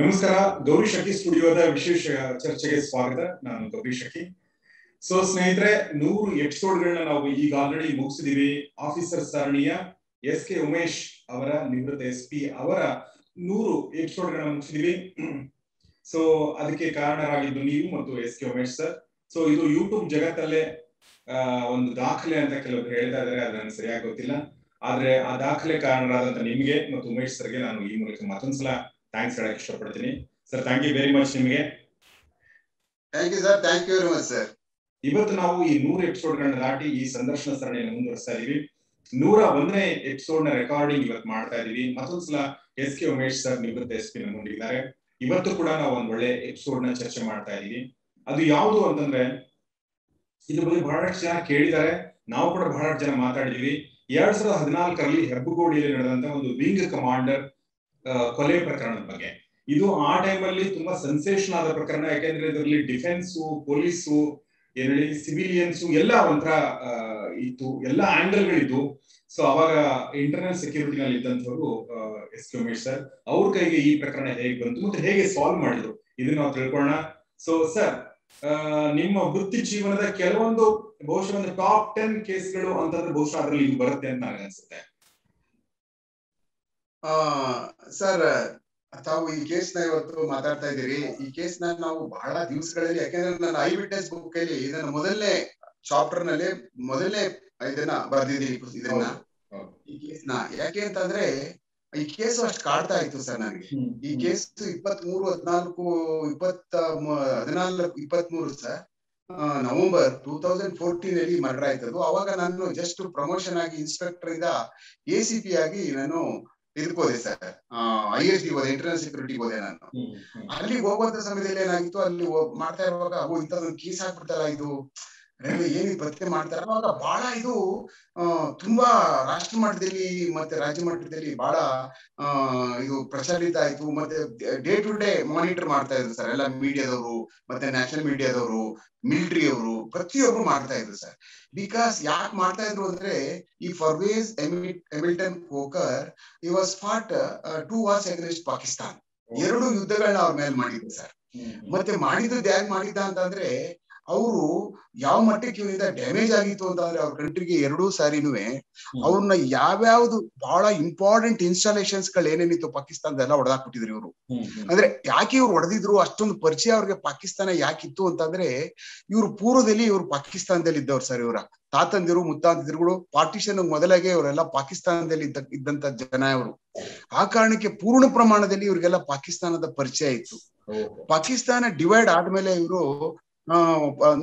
ನಮಸ್ಕಾರ, ಗೌರಿ ಶಕಿ ಸ್ಟುಡಿಯೋದ ವಿಶೇಷ ಚರ್ಚೆಗೆ ಸ್ವಾಗತ. ನಾನು ಗೌರಿ ಶಕಿ ಸೊ ಸ್ನೇಹಿತರೆ, ನೂರು ಎಪಿಸೋಡ್ಗಳನ್ನ ನಾವು ಈಗ ಆಲ್ರೆಡಿ ಮುಗಿಸಿದೀವಿ. ಆಫೀಸರ್ ಸರಣಿಯ ಎಸ್ ಕೆ ಉಮೇಶ್ ಅವರ ನಿವೃತ್ತ ಎಸ್ ಪಿ ಅವರ ನೂರು ಎಪಿಸೋಡ್ಗಳನ್ನ ಮುಗಿಸಿದೀವಿ. ಸೊ ಅದಕ್ಕೆ ಕಾರಣರಾಗಿದ್ದು ನೀವು ಮತ್ತು S K Umesh sir. So ಇದು ಯೂಟ್ಯೂಬ್ ಜಗತ್ತಲ್ಲೇ ಒಂದು ದಾಖಲೆ ಅಂತ ಕೆಲವರು ಹೇಳ್ತಾ ಇದಾರೆ ಅದು ನನಗೆ ಸರಿಯಾಗಿ ಗೊತ್ತಿಲ್ಲ. ಆದ್ರೆ ಆ ದಾಖಲೆ ಕಾರಣರಾದಂತ ನಿಮ್ಗೆ ಮತ್ತು ಉಮೇಶ್ ಸರ್ಗೆ ನಾನು ಈ ಮೂಲಕ ಮತ್ತೊಂದ್ಸಲ ಥ್ಯಾಂಕ್ಸ್ ಹೇಳಕ್ ಇಷ್ಟಪಡ್ತೀನಿ. Sir thank you very much ನಿಮಗೆ. Thank you sir thank you very much sir ಇವತ್ತು ನಾವು ಈ ನೂರು ಎಪಿಸೋಡ್ಗಳನ್ನ ದಾಟಿ ಈ ಸಂದರ್ಶನ ಸರಣಿಯನ್ನು ಮುಂದುವರಿಸ್ತಾ ಇದೀವಿ. ನೂರ ಒಂದನೇ ಎಪಿಸೋಡ್ನ ರೆಕಾರ್ಡಿಂಗ್ ಇವತ್ತು ಮಾಡ್ತಾ ಇದೀವಿ. ಮತ್ತೊಂದ್ಸಲ ಎಸ್ ಕೆ ಉಮೇಶ್ ಸರ್ ನಿವೃತ್ತ ಎಸ್ ಪಿ ಮುಂದಿದ್ದಾರೆ. ಇವತ್ತು ಕೂಡ ನಾವು ಒಂದ್ ಒಳ್ಳೆ ಎಪಿಸೋಡ್ನ ಚರ್ಚೆ ಮಾಡ್ತಾ ಇದೀವಿ. ಅದು ಯಾವುದು ಅಂತಂದ್ರೆ ಇದ್ರ ಬಗ್ಗೆ ಬಹಳಷ್ಟು ಜನ ಕೇಳಿದ್ದಾರೆ. ನಾವು ಕೂಡ ಬಹಳಷ್ಟು ಜನ ಮಾತಾಡಿದೀವಿ. ಎರಡ್ ಸಾವಿರದ ಹದಿನಾಲ್ಕರಲ್ಲಿ ಹೆಬ್ಬಗೋಡಿಯಲ್ಲಿ ನಡೆದಂತ ಒಂದು ವಿಂಗ್ ಕಮಾಂಡರ್ ಕೊಲೆ ಪ್ರಕರಣದ ಬಗ್ಗೆ. ಇದು ಆ ಟೈಮಲ್ಲಿ ತುಂಬಾ ಸೆನ್ಸೇಷನ್ ಆದ ಪ್ರಕರಣ, ಯಾಕೆಂದ್ರೆ ಇದರಲ್ಲಿ ಡಿಫೆನ್ಸು ಪೊಲೀಸು ಏನೇಳಿ ಸಿವಿಲಿಯನ್ಸು ಎಲ್ಲ ಒಂಥರ ಇತ್ತು. ಎಲ್ಲ ಆಂಗಲ್ಗಳಿದ್ದು ಸೊ ಅವಾಗ ಇಂಟರ್ನಲ್ ಸೆಕ್ಯೂರಿಟಿ ನಲ್ಲಿ ಇದ್ದಂಥವ್ರು ಎಸ್. ಕೆ ಉಮೇಶ್ ಸರ್ ಅವ್ರ ಕೈಗೆ ಈ ಪ್ರಕರಣ ಹೇಗೆ ಬಂತು ಮತ್ತೆ ಹೇಗೆ ಸಾಲ್ವ್ ಮಾಡಿದ್ರು? ಇದನ್ನ ನಾವು ತಿಳ್ಕೊಳ್ಳೋಣ. ಸೊ ಸರ್ ನಿಮ್ಮ ವೃತ್ತಿ ಜೀವನದ ಕೆಲವೊಂದು, ಬಹುಶಃ ಒಂದು ಟಾಪ್ ಟೆನ್ ಕೇಸ್ಗಳು ಅಂತಂದ್ರೆ ಬಹುಶಃ ಅದರಲ್ಲಿ ಬರುತ್ತೆ ಅಂತ ನನಗೆ ಅನ್ಸುತ್ತೆ ಸರ್ ತಾವು ಈ ಕೇಸ್ನ ಇವತ್ತು ಮಾತಾಡ್ತಾ ಇದ್ದೀರಿ. ಈ ಕೇಸ್ನ ನಾವು ಬಹಳ ದಿವಸಗಳಲ್ಲಿ ಯಾಕೆಂದ್ರೆ ನನ್ನ ಐ ವಿಟ್ನೆಸ್ ಬುಕ್ ಅಲ್ಲಿ ಇದನ್ನ ಮೊದಲನೇ ಚಾಪ್ಟರ್ನಲ್ಲಿ ಮೊದಲನೇ ಇದನ್ನ ಬರ್ದಿದ್ದೀನಿ ಇದನ್ನ. ಈ ಕೇಸ್ನ. ಯಾಕೆ ಅಂತಂದ್ರೆ ಈ ಕೇಸ್ ಅಷ್ಟು ಕಾಡ್ತಾ ಇತ್ತು ಸರ್ ನನಗೆ. ಈ ಕೇಸ್ ಇಪ್ಪತ್ ಮೂರು ಹದಿನಾಲ್ಕು ಇಪ್ಪತ್ತ ಹದಿನಾಲ್ಕು ಇಪ್ಪತ್ ಮೂರು sir November two thousand fourteen ಅಲ್ಲಿ ಮರ್ಡರ್ ಆಯ್ತದು. ಅವಾಗ ನಾನು ಜಸ್ಟ್ ಪ್ರಮೋಷನ್ ಆಗಿ ಇನ್ಸ್ಪೆಕ್ಟರ್ ಇಂದ ಎ ಸಿ ಪಿ ಆಗಿ ನಾನು ಇದಕ್ಕೆ ಹೋದೆ ಸರ್ ಐ ಎಸ್ ಡಿ ಹೋದೆ ಇಂಟರ್ನಲ್ ಸೆಕ್ಯೂರಿಟಿ ಹೋದೆ ನಾನು. ಅಲ್ಲಿ ಹೋಗುವಂತ ಸಮಯದಲ್ಲಿ ಏನಾಗಿತ್ತು? ಅಲ್ಲಿ ಮಾಡ್ತಾ ಇರುವಾಗ ಓ ಇಂಥದೊಂದು ಕೇಸ್ ಹಾಕ್ಬಿಡ್ತಾರ ಇದು. ಅರೆ, ಏನ್ ಪತ್ತೆ ಮಾಡ್ತಾರ ಅವಾಗ ಬಹಳ ಇದು ತುಂಬಾ ರಾಷ್ಟ್ರ ಮಟ್ಟದಲ್ಲಿ ಮತ್ತೆ ರಾಜ್ಯ ಮಟ್ಟದಲ್ಲಿ ಬಹಳ ಇದು ಪ್ರಚಲಿತ ಆಯ್ತು. ಮತ್ತೆ ಡೇ ಟು ಡೇ ಮಾನಿಟರ್ ಮಾಡ್ತಾ ಇದ್ರು ಸರ್. ಎಲ್ಲ ಮೀಡಿಯಾದವರು ಮತ್ತೆ ನ್ಯಾಷನಲ್ ಮೀಡಿಯಾದವರು ಮಿಲಿಟರಿ ಅವರು ಪ್ರತಿಯೊಬ್ರು ಮಾಡ್ತಾ ಇದ್ರು ಸರ್. ಬಿಕಾಸ್ ಯಾಕೆ ಮಾಡ್ತಾ ಇದ್ರು ಅಂದ್ರೆ ಈ ಫರ್ವೇಸ್ ಎಮಿಲ್ಟನ್ cooker he was fought two wars against Pakistan ಎರಡು ಯುದ್ಧಗಳನ್ನ ಅವ್ರ ಮೇಲೆ ಮಾಡಿದ್ರು ಸರ್. ಮತ್ತೆ ಮಾಡಿದ್ದು ಯಾಕೆ ಮಾಡಿದ್ದ ಅಂತಂದ್ರೆ ಅವರು ಯಾವ ಮಟ್ಟಕ್ಕೆ ಇವನಿಂದ ಡ್ಯಾಮೇಜ್ ಆಗಿತ್ತು ಅಂತಂದ್ರೆ ಅವ್ರ ಕಂಟ್ರಿಗೆ ಎರಡೂ ಸಾರಿನೂ ಅವ್ರನ್ನ ಯಾವ್ಯಾವ್ದು ಬಹಳ ಇಂಪಾರ್ಟೆಂಟ್ ಇನ್ಸ್ಟಾಲೇಷನ್ಸ್ಗಳು ಏನೇನಿತ್ತು ಪಾಕಿಸ್ತಾನದೆಲ್ಲ ಹೊಡೆದಾಕ್ಬಿಟ್ಟಿದ್ರು ಇವರು. ಅಂದ್ರೆ ಯಾಕೆ ಇವ್ರು ಹೊಡೆದಿದ್ರು ಅಷ್ಟೊಂದು ಪರಿಚಯ ಅವ್ರಿಗೆ ಪಾಕಿಸ್ತಾನ ಯಾಕಿತ್ತು ಅಂತಂದ್ರೆ ಇವ್ರು ಪೂರ್ವದಲ್ಲಿ ಇವ್ರು ಪಾಕಿಸ್ತಾನದಲ್ಲಿ ಇದ್ದವ್ರು ಸರ್ ಇವರ. ತಾತಂದಿರು ಮುತ್ತಾಂದಿರುಗಳು ಪಾರ್ಟಿಷನ್ ಮೊದಲಾಗೆ ಇವರೆಲ್ಲ ಪಾಕಿಸ್ತಾನದಲ್ಲಿ ಇದ್ದ ಇದ್ದಂತ ಜನ ಇವರು. ಆ ಕಾರಣಕ್ಕೆ ಪೂರ್ಣ ಪ್ರಮಾಣದಲ್ಲಿ ಇವ್ರಿಗೆಲ್ಲ ಪಾಕಿಸ್ತಾನದ ಪರಿಚಯ ಇತ್ತು. ಪಾಕಿಸ್ತಾನ ಡಿವೈಡ್ ಆದ್ಮೇಲೆ ಇವರು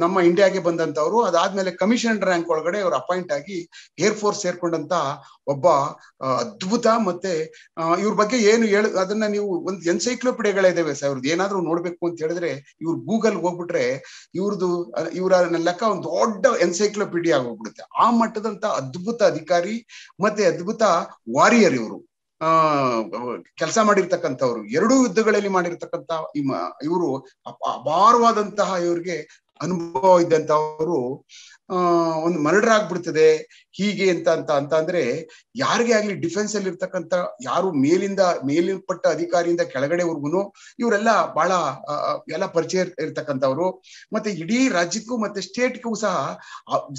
ನಮ್ಮ ಇಂಡಿಯಾಗೆ ಬಂದಂತವ್ರು ಅದಾದ್ಮೇಲೆ ಕಮಿಷನ್ ರ್ಯಾಂಕ್ ಒಳಗಡೆ ಇವರು ಅಪಾಯಿಂಟ್ ಆಗಿ ಏರ್ ಫೋರ್ಸ್ ಸೇರ್ಕೊಂಡಂತ ಒಬ್ಬ ಅದ್ಭುತ ಮತ್ತೆ ಇವ್ರ ಬಗ್ಗೆ ಏನು ಹೇಳ, ಅದನ್ನ ನೀವು ಒಂದು ಎನ್ಸೈಕ್ಲೋಪಿಡಿಯಾಗಳಿದಾವೆ ಸರ್ ಇವ್ರದ್ದು ಏನಾದ್ರು ನೋಡ್ಬೇಕು ಅಂತ ಹೇಳಿದ್ರೆ ಇವ್ರು ಗೂಗಲ್ ಹೋಗ್ಬಿಟ್ರೆ ಇವ್ರದ್ದು ಇವ್ರ ಲೆಕ್ಕ ಒಂದು ದೊಡ್ಡ ಎನ್ಸೈಕ್ಲೋಪಿಡಿಯಾ ಆಗೋಗ್ಬಿಡುತ್ತೆ. ಆ ಮಟ್ಟದಂತ ಅದ್ಭುತ ಅಧಿಕಾರಿ ಮತ್ತೆ ಅದ್ಭುತ ವಾರಿಯರ್ ಇವರು. ಕೆಲಸ ಮಾಡಿರ್ತಕ್ಕಂಥವ್ರು, ಎರಡೂ ಯುದ್ಧಗಳಲ್ಲಿ ಮಾಡಿರ್ತಕ್ಕಂತ ಇವರು ಅಪಾರವಾದಂತಹ ಇವ್ರಿಗೆ ಅನುಭವ ಇದ್ದಂತವರು ಆ, ಒಂದು ಮರ್ಡರ್ ಆಗ್ಬಿಡ್ತದೆ. ಹೀಗೆ ಅಂತ ಅಂತ ಅಂತ ಅಂದ್ರೆ ಯಾರಿಗೆ ಆಗ್ಲಿ ಡಿಫೆನ್ಸ್ ಅಲ್ಲಿ ಇರ್ತಕ್ಕಂತ ಯಾರು ಮೇಲಿಂದ ಮೇಲಿಲ್ಪಟ್ಟ ಅಧಿಕಾರಿಯಿಂದ ಕೆಳಗಡೆವರ್ಗುನು ಇವರೆಲ್ಲ ಬಹಳ ಎಲ್ಲ ಪರಿಚಯ ಇರ್- ಇರ್ತಕ್ಕಂಥವ್ರು. ಮತ್ತೆ ಇಡೀ ರಾಜ್ಯಕ್ಕೂ ಮತ್ತೆ ಸ್ಟೇಟ್ಗೂ ಸಹ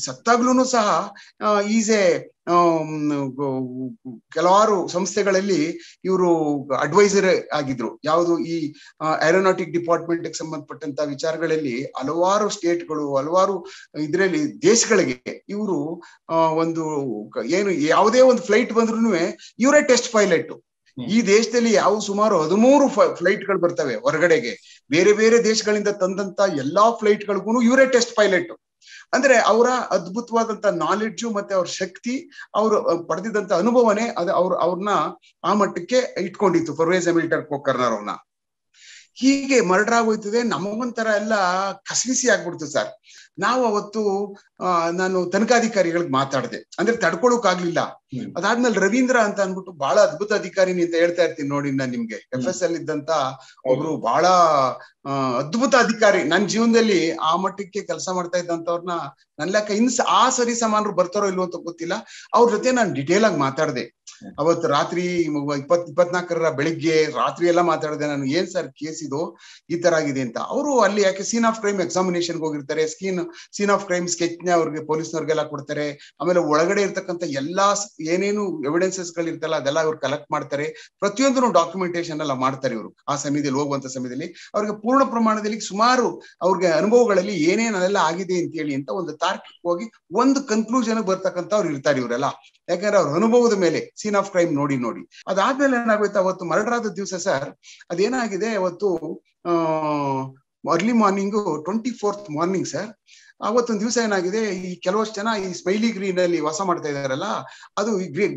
ಸತ್ತಾಗ್ಲೂ ಸಹ ಈಸ್ ಎ ಕೆಲವಾರು ಸಂಸ್ಥೆಗಳಲ್ಲಿ ಇವರು ಅಡ್ವೈಸರ್ ಆಗಿದ್ರು. ಯಾವುದು ಈ ಏರೋನಾಟಿಕ್ ಡಿಪಾರ್ಟ್ಮೆಂಟ್ ಸಂಬಂಧಪಟ್ಟಂತ ವಿಚಾರಗಳಲ್ಲಿ ಹಲವಾರು ಸ್ಟೇಟ್ಗಳು ಹಲವಾರು ಇದರಲ್ಲಿ ದೇಶಗಳಿಗೆ ಇವರು ಒಂದು ಏನು ಯಾವುದೇ ಒಂದು ಫ್ಲೈಟ್ ಬಂದ್ರು ಇವರೇ ಟೆಸ್ಟ್ ಪೈಲಟ್ ಈ ದೇಶದಲ್ಲಿ ಯಾವ ಸುಮಾರು ಹದಿಮೂರು ಫ್ಲೈಟ್ಗಳು ಬರ್ತವೆ ಹೊರಗಡೆಗೆ. ಬೇರೆ ಬೇರೆ ದೇಶಗಳಿಂದ ತಂದಂತ ಎಲ್ಲಾ ಫ್ಲೈಟ್ ಗಳಿಗೂ ಇವರೇ ಟೆಸ್ಟ್ ಪೈಲಟ್ ಅಂದ್ರೆ ಅವರ ಅದ್ಭುತವಾದಂತ ನಾಲೆಡ್ಜು ಮತ್ತೆ ಅವ್ರ ಶಕ್ತಿ, ಅವರು ಪಡೆದಿದ್ದಂತ ಅನುಭವನೇ ಅದು ಅವ್ರ ಅವ್ರನ್ನ ಆ ಮಟ್ಟಕ್ಕೆ ಇಟ್ಕೊಂಡಿತ್ತು ಪರ್ವೇಜ್ ಅಮಿಲ್ಟರ್ ಕೋಕರ್ನರ್ ಅವ್ರನ್ನ. ಹೀಗೆ ಮರ್ಡರ್ ಆಗೋಯ್ತದೆ, ನಮಗೊಂಥರ ಎಲ್ಲ ಕಸಿವಿಸಿ ಆಗ್ಬಿಡ್ತು ಸರ್ ನಾವು ಅವತ್ತು ನಾನು ತನಿಖಾಧಿಕಾರಿಗಳಿಗೆ ಮಾತಾಡಿದೆ. ಅಂದ್ರೆ ತಡ್ಕೊಳಕ್ ಆಗ್ಲಿಲ್ಲ ಅದಾದ್ಮೇಲೆ ರವೀಂದ್ರ ಅಂತ ಅನ್ಬಿಟ್ಟು ಬಹಳ ಅದ್ಭುತ ಅಧಿಕಾರಿನಿ ಅಂತ ಹೇಳ್ತಾ ಇರ್ತೀನಿ ನೋಡಿ ನಾನು ನಿಮ್ಗೆ. ಎಫ್ ಎಸ್ ಅಲ್ಲಿ ಇದ್ದಂತ ಒಬ್ರು ಬಹಳ ಅದ್ಭುತ ಅಧಿಕಾರಿ. ನನ್ನ ಜೀವನದಲ್ಲಿ ಆ ಮಟ್ಟಕ್ಕೆ ಕೆಲಸ ಮಾಡ್ತಾ ಇದ್ದಂತವ್ರನ್ನ ನನ್ನ ಲೆಕ್ಕ ಇನ್ಸ್ ಆ ಸರಿ ಸಮಾನರು ಬರ್ತಾರೋ ಇಲ್ವೋ ಅಂತ ಗೊತ್ತಿಲ್ಲ. ಅವ್ರ ಜೊತೆ ನಾನು ಡಿಟೇಲ್ ಆಗಿ ಮಾತಾಡಿದೆ. ಅವತ್ತು ರಾತ್ರಿ ಇಪ್ಪತ್ ಇಪ್ಪತ್ನಾಲ್ಕರ ಬೆಳಿಗ್ಗೆ ರಾತ್ರಿ ಎಲ್ಲ ಮಾತಾಡಿದೆ ನಾನು, ಏನ್ ಸರ್ ಕೇಸ್ ಇದು? ಈ ತರ ಆಗಿದೆ ಅಂತ. ಅವರು ಅಲ್ಲಿ ಯಾಕೆ ಸೀನ್ ಆಫ್ ಕ್ರೈಮ್ ಎಕ್ಸಾಮಿನೇಷನ್ ಹೋಗಿರ್ತಾರೆ ಸ್ಕೀನ್ ಸೀನ್ ಆಫ್ ಕ್ರೈಮ್ ಸ್ಕೆಚ್ನ ಅವ್ರಿಗೆ ಪೊಲೀಸ್ನವ್ರಿಗೆಲ್ಲ ಕೊಡ್ತಾರೆ. ಆಮೇಲೆ ಒಳಗಡೆ ಇರ್ತಕ್ಕಂಥ ಎಲ್ಲಾ ಏನೇನು ಎವಿಡೆನ್ಸಸ್ಗಳು ಇರ್ತಲ್ಲ, ಅದೆಲ್ಲ ಅವ್ರು ಕಲೆಕ್ಟ್ ಮಾಡ್ತಾರೆ. ಪ್ರತಿಯೊಂದನ್ನು ಡಾಕ್ಯುಮೆಂಟೇಶನ್ ಎಲ್ಲ ಮಾಡ್ತಾರೆ ಇವರು. ಆ ಸಮಯದಲ್ಲಿ, ಹೋಗುವಂತ ಸಮಯದಲ್ಲಿ. ಅವ್ರಿಗೆ ಪೂರ್ಣ ಪ್ರಮಾಣದಲ್ಲಿ ಸುಮಾರು ಅವ್ರಿಗೆ ಅನುಭವಗಳಲ್ಲಿ ಏನೇನೆಲ್ಲ ಆಗಿದೆ ಅಂತ ಹೇಳಿ ಅಂತ ಒಂದು ತಾರ್ಕಿಕವಾಗಿ ಒಂದು ಕನ್ಕ್ಲೂಷನ್ ಬರ್ತಕ್ಕಂಥವ್ರು ಇರ್ತಾರೆ ಇವರೆಲ್ಲ. ಯಾಕಂದ್ರೆ ಅವ್ರ ಅನುಭವದ ಮೇಲೆ ಸೀನ್ ಆಫ್ ಕ್ರೈಮ್ ನೋಡಿ ನೋಡಿ. ಅದಾದ್ಮೇಲೆ ಏನಾಗುತ್ತೆ ಅವತ್ತು ಮರ್ಡರ್ ಆದ ದಿವಸ ಸರ್ ಅದೇನಾಗಿದೆ ಅವತ್ತು early morning twenty fourth morning sir ಅವತ್ತೊಂದು ದಿವಸ ಏನಾಗಿದೆ, ಈ ಕೆಲವಷ್ಟು ಜನ ಈ ಸ್ಮೈಲಿ ಗ್ರೀನ್ ಅಲ್ಲಿ ವಾಸ ಮಾಡ್ತಾ ಇದಾರಲ್ಲ, ಅದು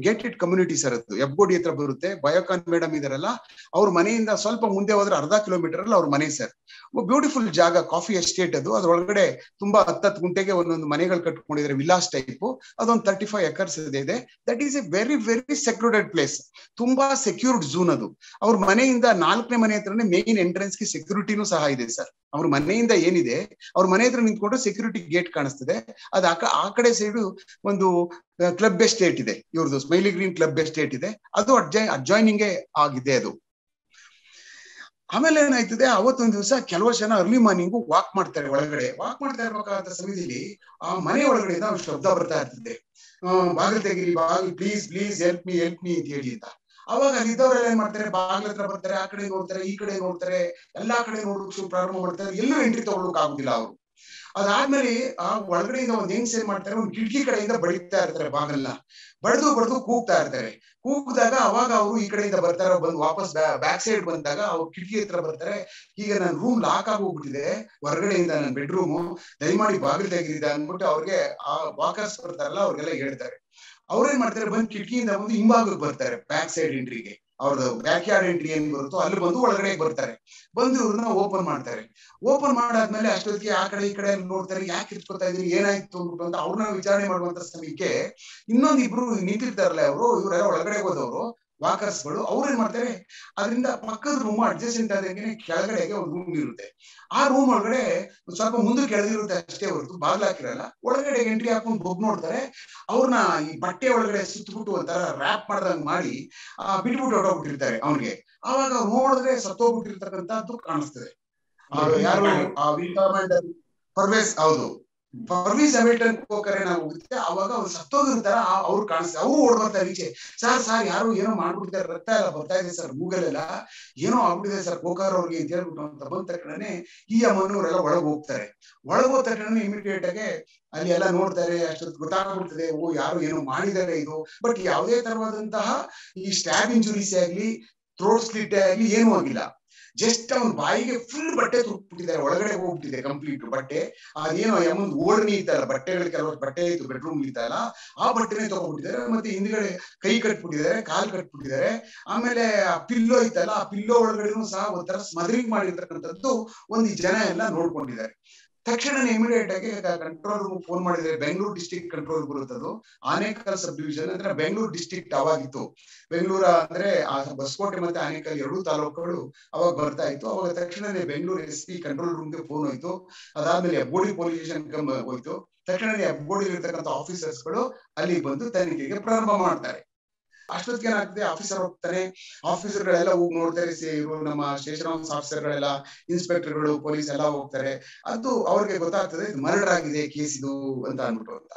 ಗೇಟ್ ಇಟ್ ಕಮ್ಯುನಿಟಿ ಸರ್ ಅದು. ಎಬ್ಬೋಡಿ ಹತ್ರ ಬರುತ್ತೆ ಬಯೋಕಾನ್ ಮೇಡಮ್ ಇದಾರಲ್ಲ, ಅವ್ರ ಮನೆಯಿಂದ ಸ್ವಲ್ಪ ಮುಂದೆ ಹೋದ್ರೆ ಅರ್ಧ ಕಿಲೋಮೀಟರ್ ಅಲ್ಲಿ ಅವ್ರ ಮನೆ ಸರ್. ಬ್ಯೂಟಿಫುಲ್ ಜಾಗ ಕಾಫಿ ಎಸ್ಟೇಟ್ ಅದು. ಅದ್ರೊಳಗಡೆ ತುಂಬಾ ಹತ್ತತ್ತು ಗುಂಟೆಗೆ ಒಂದೊಂದು ಮನೆಗಳು ಕಟ್ಕೊಂಡಿದ್ರೆ ವಿಲಾಸ್ ಟೈಪ್ ಅದೊಂದು ತರ್ಟಿ ಫೈವ್ ಎಕರ್ಸ್ ಇದೆ. That is a very very secured place ತುಂಬಾ ಸೆಕ್ಯೂರ್ಡ್ ಝೂನ್ ಅದು. ಅವ್ರ ಮನೆಯಿಂದ ನಾಲ್ಕನೇ ಮನೆ ಹತ್ರನೇ ಮೇನ್ ಎಂಟ್ರೆನ್ಸ್ಗೆ ಸೆಕ್ಯೂರಿಟಿನೂ ಸಹ ಇದೆ ಸರ್. ಅವ್ರ ಮನೆಯಿಂದ ಏನಿದೆ, ಅವ್ರ ಮನೆ ಹತ್ರ ನಿಂತ್ಕೊಂಡು ಸೆಕ್ಯೂರಿಟಿ ಗೇಟ್ ಕಾಣಿಸ್ತದೆ. ಅದ್ ಆ ಕಡೆ ಸೈಡು ಒಂದು ಕ್ಲಬ್ ಎಸ್ಟೇಟ್ ಇದೆ. ಇವ್ರದ್ದು ಸ್ಮೈಲಿ ಗ್ರೀನ್ ಕ್ಲಬ್ ಎಸ್ಟೇಟ್ ಇದೆ. ಅದು ಅಡ್ಜಾಯ್ ಅಡ್ಜಾಯ್ನಿಂಗ್ ಆಗಿದೆ ಅದು. ಆಮೇಲೆ ಏನಾಯ್ತದೆ, ಅವತ್ತೊಂದು ದಿವಸ ಕೆಲವು ಜನ ಅರ್ಲಿ ಮಾರ್ನಿಂಗು ವಾಕ್ ಮಾಡ್ತಾರೆ ಒಳಗಡೆ. ವಾಕ್ ಮಾಡ್ತಾ ಇರ್ಬೇಕಾದ ಸಮಯದಲ್ಲಿ ಆ ಮನೆ ಒಳಗಡೆಯಿಂದ ಶಬ್ದ ಬರ್ತಾ ಇರ್ತದೆ. ಬಾಗಿಲು ತೆಗಿರಿ, ಬಾಗಿಲು please please help me help me ಅಂತ ಹೇಳಿ ಅಂತ. ಅವಾಗ ಅಲ್ಲಿದ್ದವರೆಲ್ಲ ಏನ್ ಮಾಡ್ತಾರೆ? ಬಾಗಿಲ ಹತ್ರ ಬರ್ತಾರೆ, ಆ ಕಡೆ ನೋಡ್ತಾರೆ, ಈ ಕಡೆ ನೋಡ್ತಾರೆ, ಎಲ್ಲಾ ಕಡೆ ನೋಡೋಕೆ ಪ್ರಾರಂಭ ಮಾಡ್ತಾರೆ. ಎಲ್ಲೂ ಎಂಟ್ರಿ ತಗೊಳಕ್ ಆಗುದಿಲ್ಲ ಅವರು. ಅದಾದ್ಮೇಲೆ ಆ ಒಳಗಡೆಯಿಂದ ಒಂದ್ ಹೆಂಗ್ಸ್ ಏನ್ ಮಾಡ್ತಾರೆ? ಒಂದ್ ಕಿಟಕಿ ಕಡೆಯಿಂದ ಬಡಿತಾ ಇರ್ತಾರೆ ಬಾಗಲ್ಲ ಬಡದು ಬಡದು ಕೂಗ್ತಾ ಇರ್ತಾರೆ. ಕೂಗ್ದಾಗ ಅವಾಗ ಅವರು ಈ ಕಡೆಯಿಂದ ಬರ್ತಾರೆ, ಬಂದು ವಾಪಸ್ ಬ್ಯಾಕ್ ಸೈಡ್ ಬಂದಾಗ ಅವ್ರು ಕಿಟಕಿ ಹತ್ರ ಬರ್ತಾರೆ. ಈಗ ನನ್ನ ರೂಮ್ ಲಾಕ್ ಆಗಿ ಹೋಗ್ಬಿಟ್ಟಿದೆ. ಹೊರಗಡೆಯಿಂದ ನನ್ನ ಬೆಡ್ರೂಮು ದಯಮಾಡಿ ಬಾಗಿಲು ತೆಗೆದಿದೆ ಅಂದ್ಬಿಟ್ಟು ಅವ್ರಿಗೆ ಆ ವಾಕರ್ಸ್ ಬರ್ತಾರಲ್ಲ, ಅವ್ರಿಗೆಲ್ಲ ಹೇಳ್ತಾರೆ. ಅವ್ರೇನ್ ಮಾಡ್ತಾರೆ? ಬಂದು ಕಿಟಕಿಯಿಂದ ಬಂದು ಹಿಂಭಾಗಕ್ಕೆ ಬರ್ತಾರೆ ಬ್ಯಾಕ್ ಸೈಡ್ ಎಂಟ್ರಿಗೆ ಅವ್ರದ್ದು ಬ್ಯಾಕ್ ಯಾರ್ಡ್ ಎಂಟ್ರಿ ಏನ್ ಬರುತ್ತೋ ಅಲ್ಲಿ ಬಂದು ಒಳಗಡೆ ಬರ್ತಾರೆ. ಬಂದು ಇವ್ರನ್ನ ಓಪನ್ ಮಾಡ್ತಾರೆ. ಓಪನ್ ಮಾಡಾದ್ಮೇಲೆ ಅಷ್ಟೊತ್ತಿಗೆ ಆ ಕಡೆ ಈ ಕಡೆ ನೋಡ್ತಾರೆ, ಯಾಕೆ ಇಟ್ಕೊತಾ ಇದ್ರಿ ಏನಾಯ್ತು ಅಂತ ಅವ್ರನ್ನ ವಿಚಾರಣೆ ಮಾಡುವಂತ ಸಮಯಕ್ಕೆ ಇನ್ನೊಂದ್ ಇಬ್ರು ನಿಂತಿರ್ತಾರಲ್ಲ ಅವರು ಇವರೆಲ್ಲ ಒಳಗಡೆ ಹೋದವರು. ವಾಕರ್ಸ್ಗಳು ಅವ್ರು ಏನ್ ಮಾಡ್ತಾರೆ? ಅದರಿಂದ ಪಕ್ಕದ ರೂಮ್ ಅಡ್ಜಸ್ಟೆಂಟ್ ಆದಂಗೆ ಕೆಳಗಡೆಗೆ ಒಂದು ರೂಮ್ ಇರುತ್ತೆ. ಆ ರೂಮ್ ಒಳಗಡೆ ಸ್ವಲ್ಪ ಮುಂದೆ ಕೆಳಗಿರುತ್ತೆ ಅಷ್ಟೇ ಹೊರತು, ಬಾಗ್ಲ ಹಾಕಿರಲ್ಲ. ಒಳಗಡೆ ಎಂಟ್ರಿ ಹಾಕೊಂಡು ಹೋಗ್ ನೋಡ್ತಾರೆ. ಅವ್ರನ್ನ ಈ ಬಟ್ಟೆ ಒಳಗಡೆ ಸುತ್ತಬಿಟ್ಟು ಒಂಥರ ರ್ಯಾಪ್ ಮಾಡ್ದಂಗ್ ಮಾಡಿ, ಆ ಬಿಟ್ಬಿಟ್ಟು ಹೊರಟೋಗ್ಬಿಟ್ಟಿರ್ತಾರೆ ಅವ್ನಿಗೆ. ಅವಾಗ ಅವ್ರು ನೋಡಿದ್ರೆ ಸತ್ತೋಗ್ಬಿಟ್ಟಿರ್ತಕ್ಕಂಥದ್ದು ಕಾಣಿಸ್ತದೆ. ಯಾರು? ಪರ್ವೇಸ್, ಹೌದು. ಪರ್ವೀಸ್ ಅಮಿಲ್ಟನ್ ಹೋಗ್ತಾರೆ ನಾವು ಹೋಗುತ್ತೆ ಅವಾಗ ಅವ್ರು ಸತ್ತೋಗಿರ್ತಾರ ಅವ್ರು ಕಾಣಿಸ್ತಾರೆ ಅವ್ರು ಓಡ್ ಬರ್ತಾರೆ ಈಚೆ ಸರ್ ಸರ್, ಯಾರು ಏನೋ ಮಾಡ್ಬಿಟ್ಟಿದ್ದಾರೆ, ರಕ್ತ ಎಲ್ಲ ಬರ್ತಾ ಇದೆ ಸರ್ ಮೂಗಲೆಲ್ಲ ಏನೋ ಆಗ್ಬಿಟ್ಟಿದೆ ಸರ್, ಕೋಕಾರ್ ಅವ್ರಿಗೆ ಅಂತ ಹೇಳ್ಬಿಟ್ಟು ಅಂತ ಬಂದ ತಕ್ಷಣನೇ ಈ ಅಮ್ಮನವರೆಲ್ಲ ಒಳಗೆ ಹೋಗ್ತಾರೆ. ಒಳಗೆ ಹೋದ ತಕ್ಷಣ ಇಮಿಡಿಯೇಟ್ ಆಗಿ ಅಲ್ಲಿ ಎಲ್ಲ ನೋಡ್ತಾರೆ, ಅಷ್ಟೊತ್ತು ಗೊತ್ತಾಗ್ಬಿಡ್ತದೆ, ಓ, ಯಾರು ಏನೋ ಮಾಡಿದ್ದಾರೆ ಇದು. ಬಟ್ ಯಾವುದೇ ತರವಾದಂತಹ ಈ ಸ್ಟ್ಯಾಬ್ ಇಂಜುರೀಸ್ ಆಗ್ಲಿ ಥ್ರೋಟ್ ಸ್ಲಿಟ್ ಆಗ್ಲಿ ಏನೂ ಆಗಿಲ್ಲ. ಜಸ್ಟ್ ಅವ್ನ ಬಾಯಿಗೆ ಫುಲ್ ಬಟ್ಟೆ ತುರುಕ್ಬಿಟ್ಟಿದ್ದಾರೆ ಒಳಗಡೆ ಹೋಗ್ಬಿಟ್ಟಿದೆ ಕಂಪ್ಲೀಟ್ ಬಟ್ಟೆ. ಅದೇನೋ ಯಮನ್ ಓಡಣಿ ಇತ್ತಲ್ಲ, ಬಟ್ಟೆಗಳು ಕೆಲವೊಂದು ಬಟ್ಟೆ ಇತ್ತು ಬೆಡ್ರೂಮ್ ಇತ್ತಲ್ಲ, ಆ ಬಟ್ಟೆನೇ ತಗೊಂಡ್ಬಿಟ್ಟಿದ್ದಾರೆ. ಮತ್ತೆ ಹಿಂದ್ಗಡೆ ಕೈ ಕಟ್ಬಿಟ್ಟಿದ್ದಾರೆ, ಕಾಲ್ ಕಟ್ಬಿಟ್ಟಿದ್ದಾರೆ. ಆಮೇಲೆ ಆ ಪಿಲ್ಲೋ ಇತ್ತಲ್ಲ, ಆ ಪಿಲ್ಲೋ ಒಳಗಡೆನೂ ಸಹ ಒಂಥರ ಸ್ಮದರಿಂಗ್ ಮಾಡಿರ್ತಕ್ಕಂಥದ್ದು ಒಂದು ಜನ ಎಲ್ಲ ನೋಡ್ಕೊಂಡಿದ್ದಾರೆ. ತಕ್ಷಣನೇ ಇಮಿಡಿಯೇಟ್ ಆಗಿ ಕಂಟ್ರೋಲ್ ರೂಮ್ ಫೋನ್ ಮಾಡಿದ್ರೆ ಬೆಂಗಳೂರು ಡಿಸ್ಟಿಕ್ ಕಂಟ್ರೋಲ್ ಬರುತ್ತದು ಆನೇಕಲ್ ಸಬ್ ಡಿವಿಷನ್ ಅಂದ್ರೆ ಬೆಂಗಳೂರು ಡಿಸ್ಟಿಕ್ ಅವಾಗಿತ್ತು. ಬೆಂಗಳೂರ ಅಂದ್ರೆ ಆ ಬಸ್ಕೋಟೆ ಮತ್ತೆ ಆನೇಕಲ್ ಎರಡು ತಾಲೂಕುಗಳು ಅವಾಗ ಬರ್ತಾ ಇತ್ತು. ಅವಾಗ ತಕ್ಷಣನೇ ಬೆಂಗಳೂರು ಎಸ್ ಪಿ ಕಂಟ್ರೋಲ್ ರೂಮ್ಗೆ ಫೋನ್ ಹೋಯ್ತು. ಅದಾದ್ಮೇಲೆ ಬೋಡಿ ಪೊಲೀಸ್ ಸ್ಟೇಷನ್ ಹೋಯ್ತು. ತಕ್ಷಣನೇ ಅಬ್ಗೋಡಿ ಇರ್ತಕ್ಕಂಥ ಆಫೀಸರ್ಸ್ಗಳು ಅಲ್ಲಿ ಬಂದು ತನಿಖೆಗೆ ಪ್ರಾರಂಭ ಮಾಡ್ತಾರೆ. ಅಷ್ಟೊತ್ತಿಗೆ ಏನಾಗ್ತದೆ? ಆಫೀಸರ್ ಹೋಗ್ತಾರೆ. ಆಫೀಸರ್ ಗಳೆಲ್ಲ ಹೋಗಿ ನೋಡ್ತಾರೆ ಇವರು ನಮ್ಮ ಸ್ಟೇಷನ್ ಆಫೀಸರ್ ಗಳೆಲ್ಲ ಇನ್ಸ್ಪೆಕ್ಟರ್ಗಳು ಪೊಲೀಸ್ ಎಲ್ಲ ಹೋಗ್ತಾರೆ. ಅದು ಅವ್ರಿಗೆ ಗೊತ್ತಾಗ್ತದೆ ಮರ್ಡರ್ ಆಗಿದೆ ಕೇಸ್ ಇದು ಅಂತ ಅಂದ್ಬಿಟ್ಟು ಅಂತ.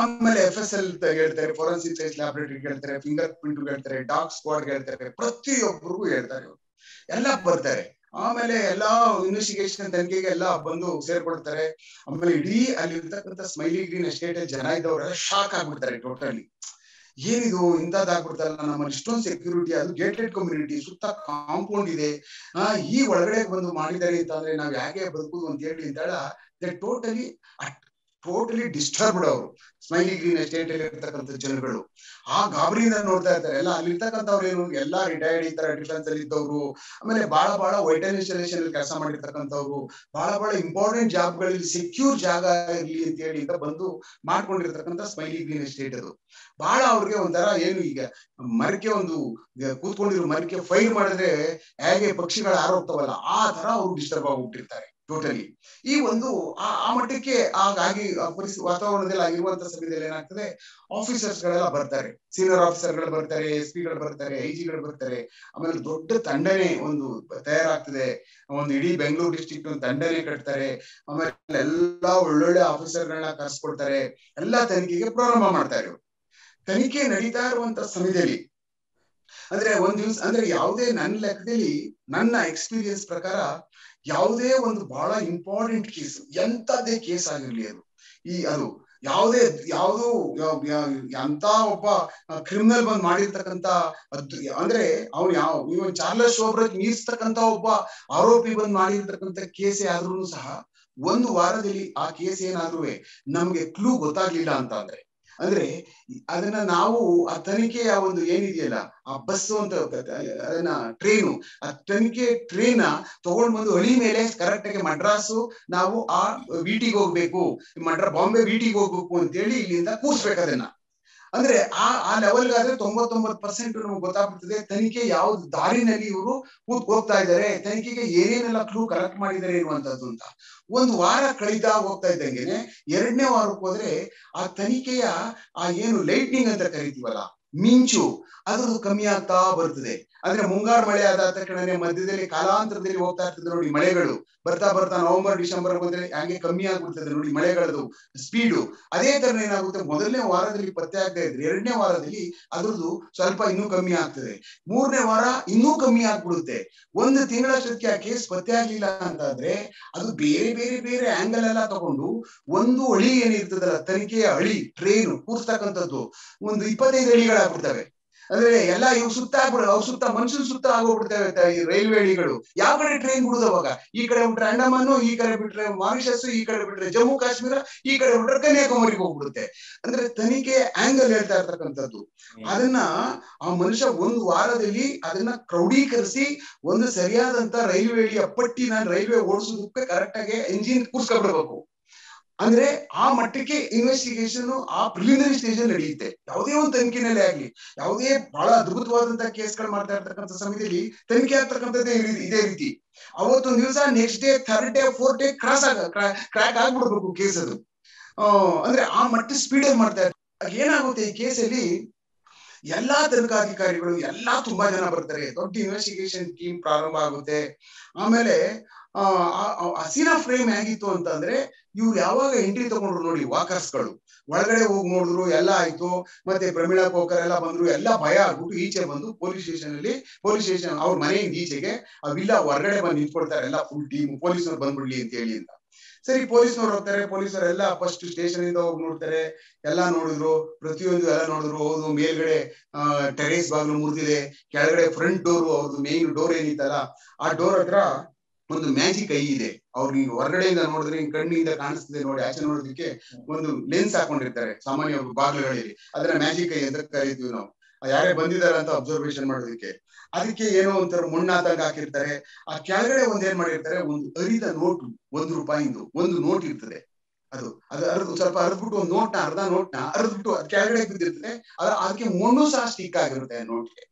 ಆಮೇಲೆ ಎಫ್ ಎಸ್ ಎಲ್ ಹೇಳ್ತಾರೆ ಫೋರೆನ್ಸಿಕ್ ಸೈನ್ಸ್ ಲ್ಯಾಬೊರೇಟರಿ ಹೇಳ್ತಾರೆ ಫಿಂಗರ್ ಪ್ರಿಂಟ್ ಹೇಳ್ತಾರೆ ಡಾಗ್ ಸ್ಕ್ವಾಡ್ ಹೇಳ್ತಾರೆ ಪ್ರತಿಯೊಬ್ಬರಿಗೂ ಹೇಳ್ತಾರೆ ಎಲ್ಲ ಬರ್ತಾರೆ. ಆಮೇಲೆ ಎಲ್ಲಾ ಇನ್ವೆಸ್ಟಿಗೇಷನ್ ತನಿಖೆಗೆ ಎಲ್ಲ ಬಂದು ಸೇರ್ಕೊಳ್ತಾರೆ. ಆಮೇಲೆ ಇಡೀ ಅಲ್ಲಿ ಇರ್ತಕ್ಕಂಥ ಸ್ಮೈಲಿ ಗ್ರೀನ್ ಎಸ್ಟೇಟ್ ಜನ ಇದ್ದವರೆಲ್ಲ ಶಾಕ್ ಆಗ್ಬಿಡ್ತಾರೆ ಟೋಟಲಿ ಏನಿದು ಇಂಥದ್ದಾಗ್ಬಿಡ್ತಲ್ಲ ನಮ್ಮಲ್ಲಿ ಇಷ್ಟೊಂದು ಸೆಕ್ಯೂರಿಟಿ ಅದು ಗೇಟೆಡ್ ಕಮ್ಯುನಿಟಿ ಸುತ್ತ ಕಾಂಪೌಂಡ್ ಇದೆ. ಆ, ಈ ಒಳಗಡೆ ಬಂದು ಮಾಡಿದ್ದಾರೆ ಅಂತ ಅಂದ್ರೆ ನಾವ್ ಯಾಕೆ ಬದುಕುದು ಅಂತ ಹೇಳಿ ಅಂತಾಳ ದೇ ಟೋಟಲಿ ಟೋಟಲಿ ಡಿಸ್ಟರ್ಬ್ಡ್ ಅವರು. ಸ್ಮೈಲಿ ಗ್ರೀನ್ ಎಸ್ಟೇಟ್ ಅಲ್ಲಿ ಇರ್ತಕ್ಕಂಥ ಜನಗಳು. ಆ ಗಾಬರಿಯಿಂದ ನೋಡ್ತಾ ಇರ್ತಾರೆ. ಎಲ್ಲ ಅಲ್ಲಿ ಇರ್ತಕ್ಕಂಥವ್ರು ಏನು? ಎಲ್ಲಾ ರಿಟೈರ್ಡ್ ಈ ತರ ಡಿಫೆನ್ಸ್ ಅಲ್ಲಿ ಇದ್ದವ್ರು. ಆಮೇಲೆ ಬಹಳ ಬಹಳ ವೈಟಲ್ ಇನ್ಸ್ಟಾಲೇಷನ್ ಅಲ್ಲಿ ಕೆಲಸ ಮಾಡಿರ್ತಕ್ಕಂಥವ್ರು. ಬಹಳ ಬಹಳ ಇಂಪಾರ್ಟೆಂಟ್ ಜಾಬ್ಗಳಲ್ಲಿ ಸೆಕ್ಯೂರ್ ಜಾಗ ಇರ್ಲಿ ಅಂತ ಹೇಳಿ ಅಂತ ಬಂದು ಮಾಡ್ಕೊಂಡಿರ್ತಕ್ಕಂಥ ಸ್ಮೈಲಿ ಗ್ರೀನ್ ಎಸ್ಟೇಟ್ ಅದು. ಬಹಳ ಅವ್ರಿಗೆ ಒಂಥರ ಏನು ಈಗ ಮರಕ್ಕೆ ಒಂದು ಕೂತ್ಕೊಂಡಿರೋ ಮರಕ್ಕೆ ಫೈರ್ ಮಾಡಿದ್ರೆ ಹೇಗೆ ಪಕ್ಷಿಗಳು ಆರೋಗ್ತವಲ್ಲ ಆ ತರ ಅವ್ರು ಡಿಸ್ಟರ್ಬ್ ಆಗ್ಬಿಟ್ಟಿರ್ತಾರೆ ಟೋಟಲಿ ಈ ಒಂದು ಆ ಮಟ್ಟಕ್ಕೆ ಆಗಾಗಿ ಪರಿಸ್ಥಿತಿ ವಾತಾವರಣದಲ್ಲಿ ಆಗಿರುವಂತ ಸಮಯದಲ್ಲಿ ಏನಾಗ್ತದೆ ಆಫೀಸರ್ಸ್ ಗಳೆಲ್ಲ ಬರ್ತಾರೆ ಸೀನಿಯರ್ ಆಫೀಸರ್ಗಳು ಬರ್ತಾರೆ ಎಸ್ ಪಿಗಳು ಬರ್ತಾರೆ ಐ ಜಿಗಳು ಬರ್ತಾರೆ. ಆಮೇಲೆ ದೊಡ್ಡ ತಂಡನೆ ಒಂದು ತಯಾರಾಗ್ತದೆ. ಒಂದು ಇಡೀ ಬೆಂಗಳೂರು ಡಿಸ್ಟಿಕ್ ಒಂದು ತಂಡನೆ ಕಟ್ತಾರೆ. ಆಮೇಲೆ ಎಲ್ಲಾ ಒಳ್ಳೊಳ್ಳೆ ಆಫೀಸರ್ ಗಳನ್ನ ಕರೆಸ್ಕೊಳ್ತಾರೆ ಎಲ್ಲಾ ತನಿಖೆಗೆ ಪ್ರಾರಂಭ ಮಾಡ್ತಾರೆ ತನಿಖೆ ನಡೀತಾ ಇರುವಂತ ಸಮಯದಲ್ಲಿ, ಅಂದ್ರೆ ಒಂದ್ ದಿವ್ಸ, ಅಂದ್ರೆ ಯಾವುದೇ ನನ್ನ ಲೆಕ್ಕದಲ್ಲಿ ನನ್ನ ಎಕ್ಸ್ಪೀರಿಯನ್ಸ್ ಪ್ರಕಾರ ಯಾವುದೇ ಒಂದು ಬಹಳ ಇಂಪಾರ್ಟೆಂಟ್ ಕೇಸ್ ಎಂತದ್ದೇ ಕೇಸ್ ಆಗಿರ್ಲಿ ಅದು. ಈ ಅದು ಯಾವುದೇ, ಯಾವುದು ಎಂತ ಒಬ್ಬ ಕ್ರಿಮಿನಲ್ ಬಂದ್ ಮಾಡಿರ್ತಕ್ಕಂತ ಅಂದ್ರೆ ಅವ್ನು ಯಾವ, ಇವನ್ ಚಾರ್ಲಸ್ ಶೋಬ್ರಜ್ ಮೀರಿಸ್ತಕ್ಕಂತ ಒಬ್ಬ ಆರೋಪಿ ಬಂದ್ ಮಾಡಿರ್ತಕ್ಕಂತ ಕೇಸೇ ಆದ್ರೂ ಸಹ ಒಂದು ವಾರದಲ್ಲಿ ಆ ಕೇಸ್ ಏನಾದ್ರೂ ನಮ್ಗೆ ಕ್ಲೂ ಗೊತ್ತಾಗ್ಲಿಲ್ಲ ಅಂತ ಅಂದ್ರೆ. ಅಂದ್ರೆ ಅದನ್ನ ನಾವು ಆ ತನಿಖೆಯ ಒಂದು ಏನಿದೆಯಲ್ಲ, ಆ ಬಸ್ ಅಂತ ಅದನ್ನ ಟ್ರೈನು ಆ ತನಿಖೆ ಟ್ರೈನ್ ತಗೊಂಡ್ ಬಂದು ಹಳಿ ಮೇಲೆ ಕರೆಕ್ಟ್ ಆಗಿ ಮಡ್ರಾಸು ನಾವು ಆ ವಿಟಿಗೆ ಹೋಗ್ಬೇಕು ಮಡ್ರಾ ಬಾಂಬೆ ವಿಟಿಗೆ ಹೋಗ್ಬೇಕು ಅಂತೇಳಿ ಇಲ್ಲಿಂದ ಕೂರ್ಸ್ಬೇಕು ಅದನ್ನ. ಅಂದ್ರೆ ಆ ಆ ಲೆವೆಲ್ಗಾದ್ರೆ ತೊಂಬತ್ತೊಂಬತ್ ಪರ್ಸೆಂಟ್ ನಮ್ಗೆ ಗೊತ್ತಾಗ್ಬಿಡ್ತದೆ. ತನಿಖೆ ಯಾವ ದಾರಿನಲ್ಲಿ ಇವರು ಕೂತ್ ಹೋಗ್ತಾ ಇದ್ದಾರೆ, ತನಿಖೆಗೆ ಏನೇನೆಲ್ಲ ಕ್ಲೂ ಕಲೆಕ್ಟ್ ಮಾಡಿದ್ದಾರೆ ಇರುವಂತದ್ದು ಅಂತ. ಒಂದು ವಾರ ಕಳೀತಾ ಹೋಗ್ತಾ ಇದ್ದಂಗೆನೆ ಎರಡನೇ ವಾರಕ್ಕೆ ಹೋದ್ರೆ ಆ ತನಿಖೆಯ ಆ ಏನು ಲೈಟ್ನಿಂಗ್ ಅಂತ ಕರಿತೀವಲ್ಲ, ಮಿಂಚು, ಅದ್ರದ್ದು ಕಮ್ಮಿ ಆಗ್ತಾ ಬರ್ತದೆ. ಅಂದ್ರೆ ಮುಂಗಾರು ಮಳೆ ಆದ ತಕ್ಷಣನೇ ಮಧ್ಯದಲ್ಲಿ ಕಾಲಾಂತರದಲ್ಲಿ ಹೋಗ್ತಾ ಇರ್ತದೆ ನೋಡಿ ಮಳೆಗಳು. ಬರ್ತಾ ಬರ್ತಾ ನವೆಂಬರ್, ಡಿಸೆಂಬರ್ ಬಂದ್ರೆ ಹಂಗೆ ಕಮ್ಮಿ ಆಗ್ಬಿಡ್ತದೆ ನೋಡಿ ಮಳೆಗಳದು ಸ್ಪೀಡು ಅದೇ ತರ ಏನಾಗುತ್ತೆ ಮೊದಲನೇ ವಾರದಲ್ಲಿ ಪತ್ತೆ ಆಗ್ತಾ ಇದ್ರೆ ಎರಡನೇ ವಾರದಲ್ಲಿ ಅದ್ರದ್ದು ಸ್ವಲ್ಪ ಇನ್ನೂ ಕಮ್ಮಿ ಆಗ್ತದೆ. ಮೂರನೇ ವಾರ ಇನ್ನೂ ಕಮ್ಮಿ ಆಗ್ಬಿಡುತ್ತೆ. ಒಂದು ತಿಂಗಳಷ್ಟಕ್ಕೆ ಆ ಕೇಸ್ ಪತ್ತೆ ಆಗ್ಲಿಲ್ಲ ಅಂತಂದ್ರೆ ಅದು ಬೇರೆ ಬೇರೆ ಬೇರೆ ಆಂಗಲ್ ಎಲ್ಲ ತಗೊಂಡು ಒಂದು ಅಳಿ ಏನಿರ್ತದಲ್ಲ, ತನಿಖೆಯ ಅಳಿ ಟ್ರೈನ್ ಕೂರ್ಸ್ತಕ್ಕಂಥದ್ದು. ಒಂದು ಇಪ್ಪತ್ತೈದು ಅಳಿಗಳಾಗ್ಬಿಡ್ತವೆ ಅಂದ್ರೆ ಎಲ್ಲ ಇವ್ ಸುತ್ತ ಆಗ್ಬಿಡ ಅವ್ರ ಸುತ್ತ ಮನುಷ್ಯನ್ ಸುತ್ತ ಆಗೋಗ್ಬಿಡ್ತಾವೆ ಈ ರೈಲ್ವೆ ಹಳಿಗಳು ಯಾವ ಕಡೆ ಟ್ರೈನ್ ಬಿಡುದು ಅವಾಗ? ಈ ಕಡೆ ಬಿಟ್ರೆ ಅಂಡಮಾನು ಈ ಕಡೆ ಬಿಟ್ರೆ ಮಾರಿಷಸ್ ಈ ಕಡೆ ಬಿಟ್ರೆ ಜಮ್ಮು ಕಾಶ್ಮೀರ ಈ ಕಡೆ ಬಿಟ್ರೆ ಕನ್ಯಾಕುಮಾರಿಗೆ ಹೋಗ್ಬಿಡುತ್ತೆ. ಅಂದ್ರೆ ತನಿಖೆ ಆಂಗಲ್ ಹೇಳ್ತಾ ಇರ್ತಕ್ಕಂಥದ್ದು. ಅದನ್ನ ಆ ಮನುಷ್ಯ ಒಂದು ವಾರದಲ್ಲಿ ಅದನ್ನ ಕ್ರೌಡೀಕರಿಸಿ ಒಂದು ಸರಿಯಾದಂತ ರೈಲ್ವೆ ಹಳಿಯ ನಾನು ರೈಲ್ವೆ ಓಡಿಸೋದಕ್ಕೆ ಕರೆಕ್ಟ್ ಆಗಿ ಎಂಜಿನ್ ಕೂರ್ಸ್ಕೊಬಿಡ್ಬೇಕು ಅಂದ್ರೆ ಆ ಮಟ್ಟಕ್ಕೆ ಇನ್ವೆಸ್ಟಿಗೇಷನ್ ಆ ಪ್ರಿಲಿಮಿನರಿ ಸ್ಟೇಜ್ ಅಲ್ಲಿ ನಡೆಯುತ್ತೆ. ಯಾವುದೇ ಒಂದು ತನಿಖೆನಲ್ಲೇ ಆಗ್ಲಿ, ಯಾವುದೇ ಬಹಳ ಅದ್ಭುತವಾದಂತಹ ಕೇಸ್ಗಳು ಮಾಡ್ತಾ ಇರ್ತಕ್ಕಂಥ ಸಮಯದಲ್ಲಿ ತನಿಖೆ ಆಗ್ತಕ್ಕಂಥದ್ದೇ ಇದೇ ರೀತಿ. ಅವತ್ತೊಂದು ದಿವಸ next day third day fourth day cross ಆಗ ಕ್ರ್ಯಾಕ್ ಆಗ್ಬಿಡ್ಬೇಕು ಕೇಸ್ ಅದು. ಅಂದ್ರೆ ಆ ಮಟ್ಟ ಸ್ಪೀಡ್ ಅಲ್ಲಿ ಮಾಡ್ತಾ ಇರ್ತಾರೆ. ಏನಾಗುತ್ತೆ ಈ ಕೇಸಲ್ಲಿ ಎಲ್ಲಾ ತನಿಖಾಧಿಕಾರಿಗಳು, ಎಲ್ಲಾ ತುಂಬಾ ಜನ ಬರ್ತಾರೆ. ದೊಡ್ಡ ಇನ್ವೆಸ್ಟಿಗೇಷನ್ ಟೀಮ್ ಪ್ರಾರಂಭ ಆಗುತ್ತೆ. ಆಮೇಲೆ ಹಸಿನ ಫ್ರೇಮ್ ಹೇಗಿತ್ತು ಅಂತಂದ್ರೆ ಇವ್ರು ಯಾವಾಗ ಎಂಟ್ರಿ ತಗೊಂಡ್ರು ನೋಡಿ ವಾಕರ್ಸ್ಗಳು ಒಳಗಡೆ ಹೋಗಿ ನೋಡಿದ್ರು, ಎಲ್ಲ ಆಯ್ತು. ಮತ್ತೆ ಪ್ರಮೀಳಾ ಕೋಕರ್ ಎಲ್ಲ ಬಂದ್ರು, ಎಲ್ಲ ಭಯ ಆಗ್ಬಿಟ್ಟು ಈಚೆ ಬಂದು ಪೊಲೀಸ್ ಸ್ಟೇಷನ್ ಅಲ್ಲಿ ಪೊಲೀಸ್ ಸ್ಟೇಷನ್ ಅವ್ರ ಮನೆಯಿಂದ ಈಚೆಗೆ, ಅವಿಲ್ಲ ವಿಲ್ಲ ಹೊರಗಡೆ ಬಂದು ನಿಂತ್ಕೊಡ್ತಾರೆ ಎಲ್ಲ ಫುಲ್ ಟೀಮ್ ಪೊಲೀಸರು ಬಂದ್ಬಿಡ್ಲಿ ಅಂತ ಹೇಳಿ ಅಂತ. ಸರಿ ಪೊಲೀಸ್ನವ್ರು ಹೋಗ್ತಾರೆ ಪೊಲೀಸರು ಎಲ್ಲ ಫಸ್ಟ್ ಸ್ಟೇಷನ್ ಇಂದ ಹೋಗಿ ನೋಡ್ತಾರೆ, ಎಲ್ಲಾ ನೋಡಿದ್ರು, ಪ್ರತಿಯೊಂದು ಎಲ್ಲ ನೋಡಿದ್ರು, ಹೌದು, ಮೇಲ್ಗಡೆ ಟೆರೇಸ್ ಬಾಗ್ಲು ಮುರಿದಿದೆ, ಕೆಳಗಡೆ ಫ್ರಂಟ್ ಡೋರ್ ಅವ್ರದ್ದು ಮೇನ್ ಡೋರ್ ಏನಿತ್ತಲ್ಲ, ಆ ಡೋರ್ ಹತ್ರ ಒಂದು ಮ್ಯಾಜಿಕ್ ಐ ಇದೆ. ಅವ್ರಿಗೆ ಹೊರಗಡೆಯಿಂದ ನೋಡಿದ್ರೆ ಕಣ್ಣಿಂದ ಕಾಣಿಸ್ತದೆ ನೋಡಿ, ಆಚೆ ನೋಡೋದಕ್ಕೆ ಒಂದು ಲೆನ್ಸ್ ಹಾಕೊಂಡಿರ್ತಾರೆ, ಸಾಮಾನ್ಯ ಬಾಗಿಲುಗಳಲ್ಲಿ. ಅದನ್ನ ಮ್ಯಾಜಿಕ್ ಐ ಅಂತ ಕರಿತೀವಿ ನಾವು. ಯಾರೇ ಬಂದಿದ್ದಾರೆ ಅಂತ ಅಬ್ಸರ್ವೇಷನ್ ಮಾಡೋದಕ್ಕೆ. ಅದಕ್ಕೆ ಏನೋ ಒಂಥರ ಮುಣ್ಣಾದಂಗ ಹಾಕಿರ್ತಾರೆ. ಆ ಕೆಳಗಡೆ ಒಂದ್ ಏನ್ ಮಾಡಿರ್ತಾರೆ, ಒಂದು ಅರಿದ ನೋಟು, ಒಂದು ರೂಪಾಯಿಂದು, ಒಂದು ನೋಟ್ ಇರ್ತದೆ. ಅದು ಅದು ಅರ್ಧ ಸ್ವಲ್ಪ ಅರ್ದ್ಬಿಟ್ಟು ಒಂದು ನೋಟ್ನ, ಅರ್ಧ ನೋಟ್ನ ಅರ್ದ್ಬಿಟ್ಟು ಕೆಳಗಡೆ ಬಿದ್ದಿರ್ತದೆ ಅದ ಅದಕ್ಕೆ ಮಣ್ಣು ಸಹ ಸ್ಟಿಕ್ ಆಗಿರುತ್ತೆ ನೋಟ್ಗೆ.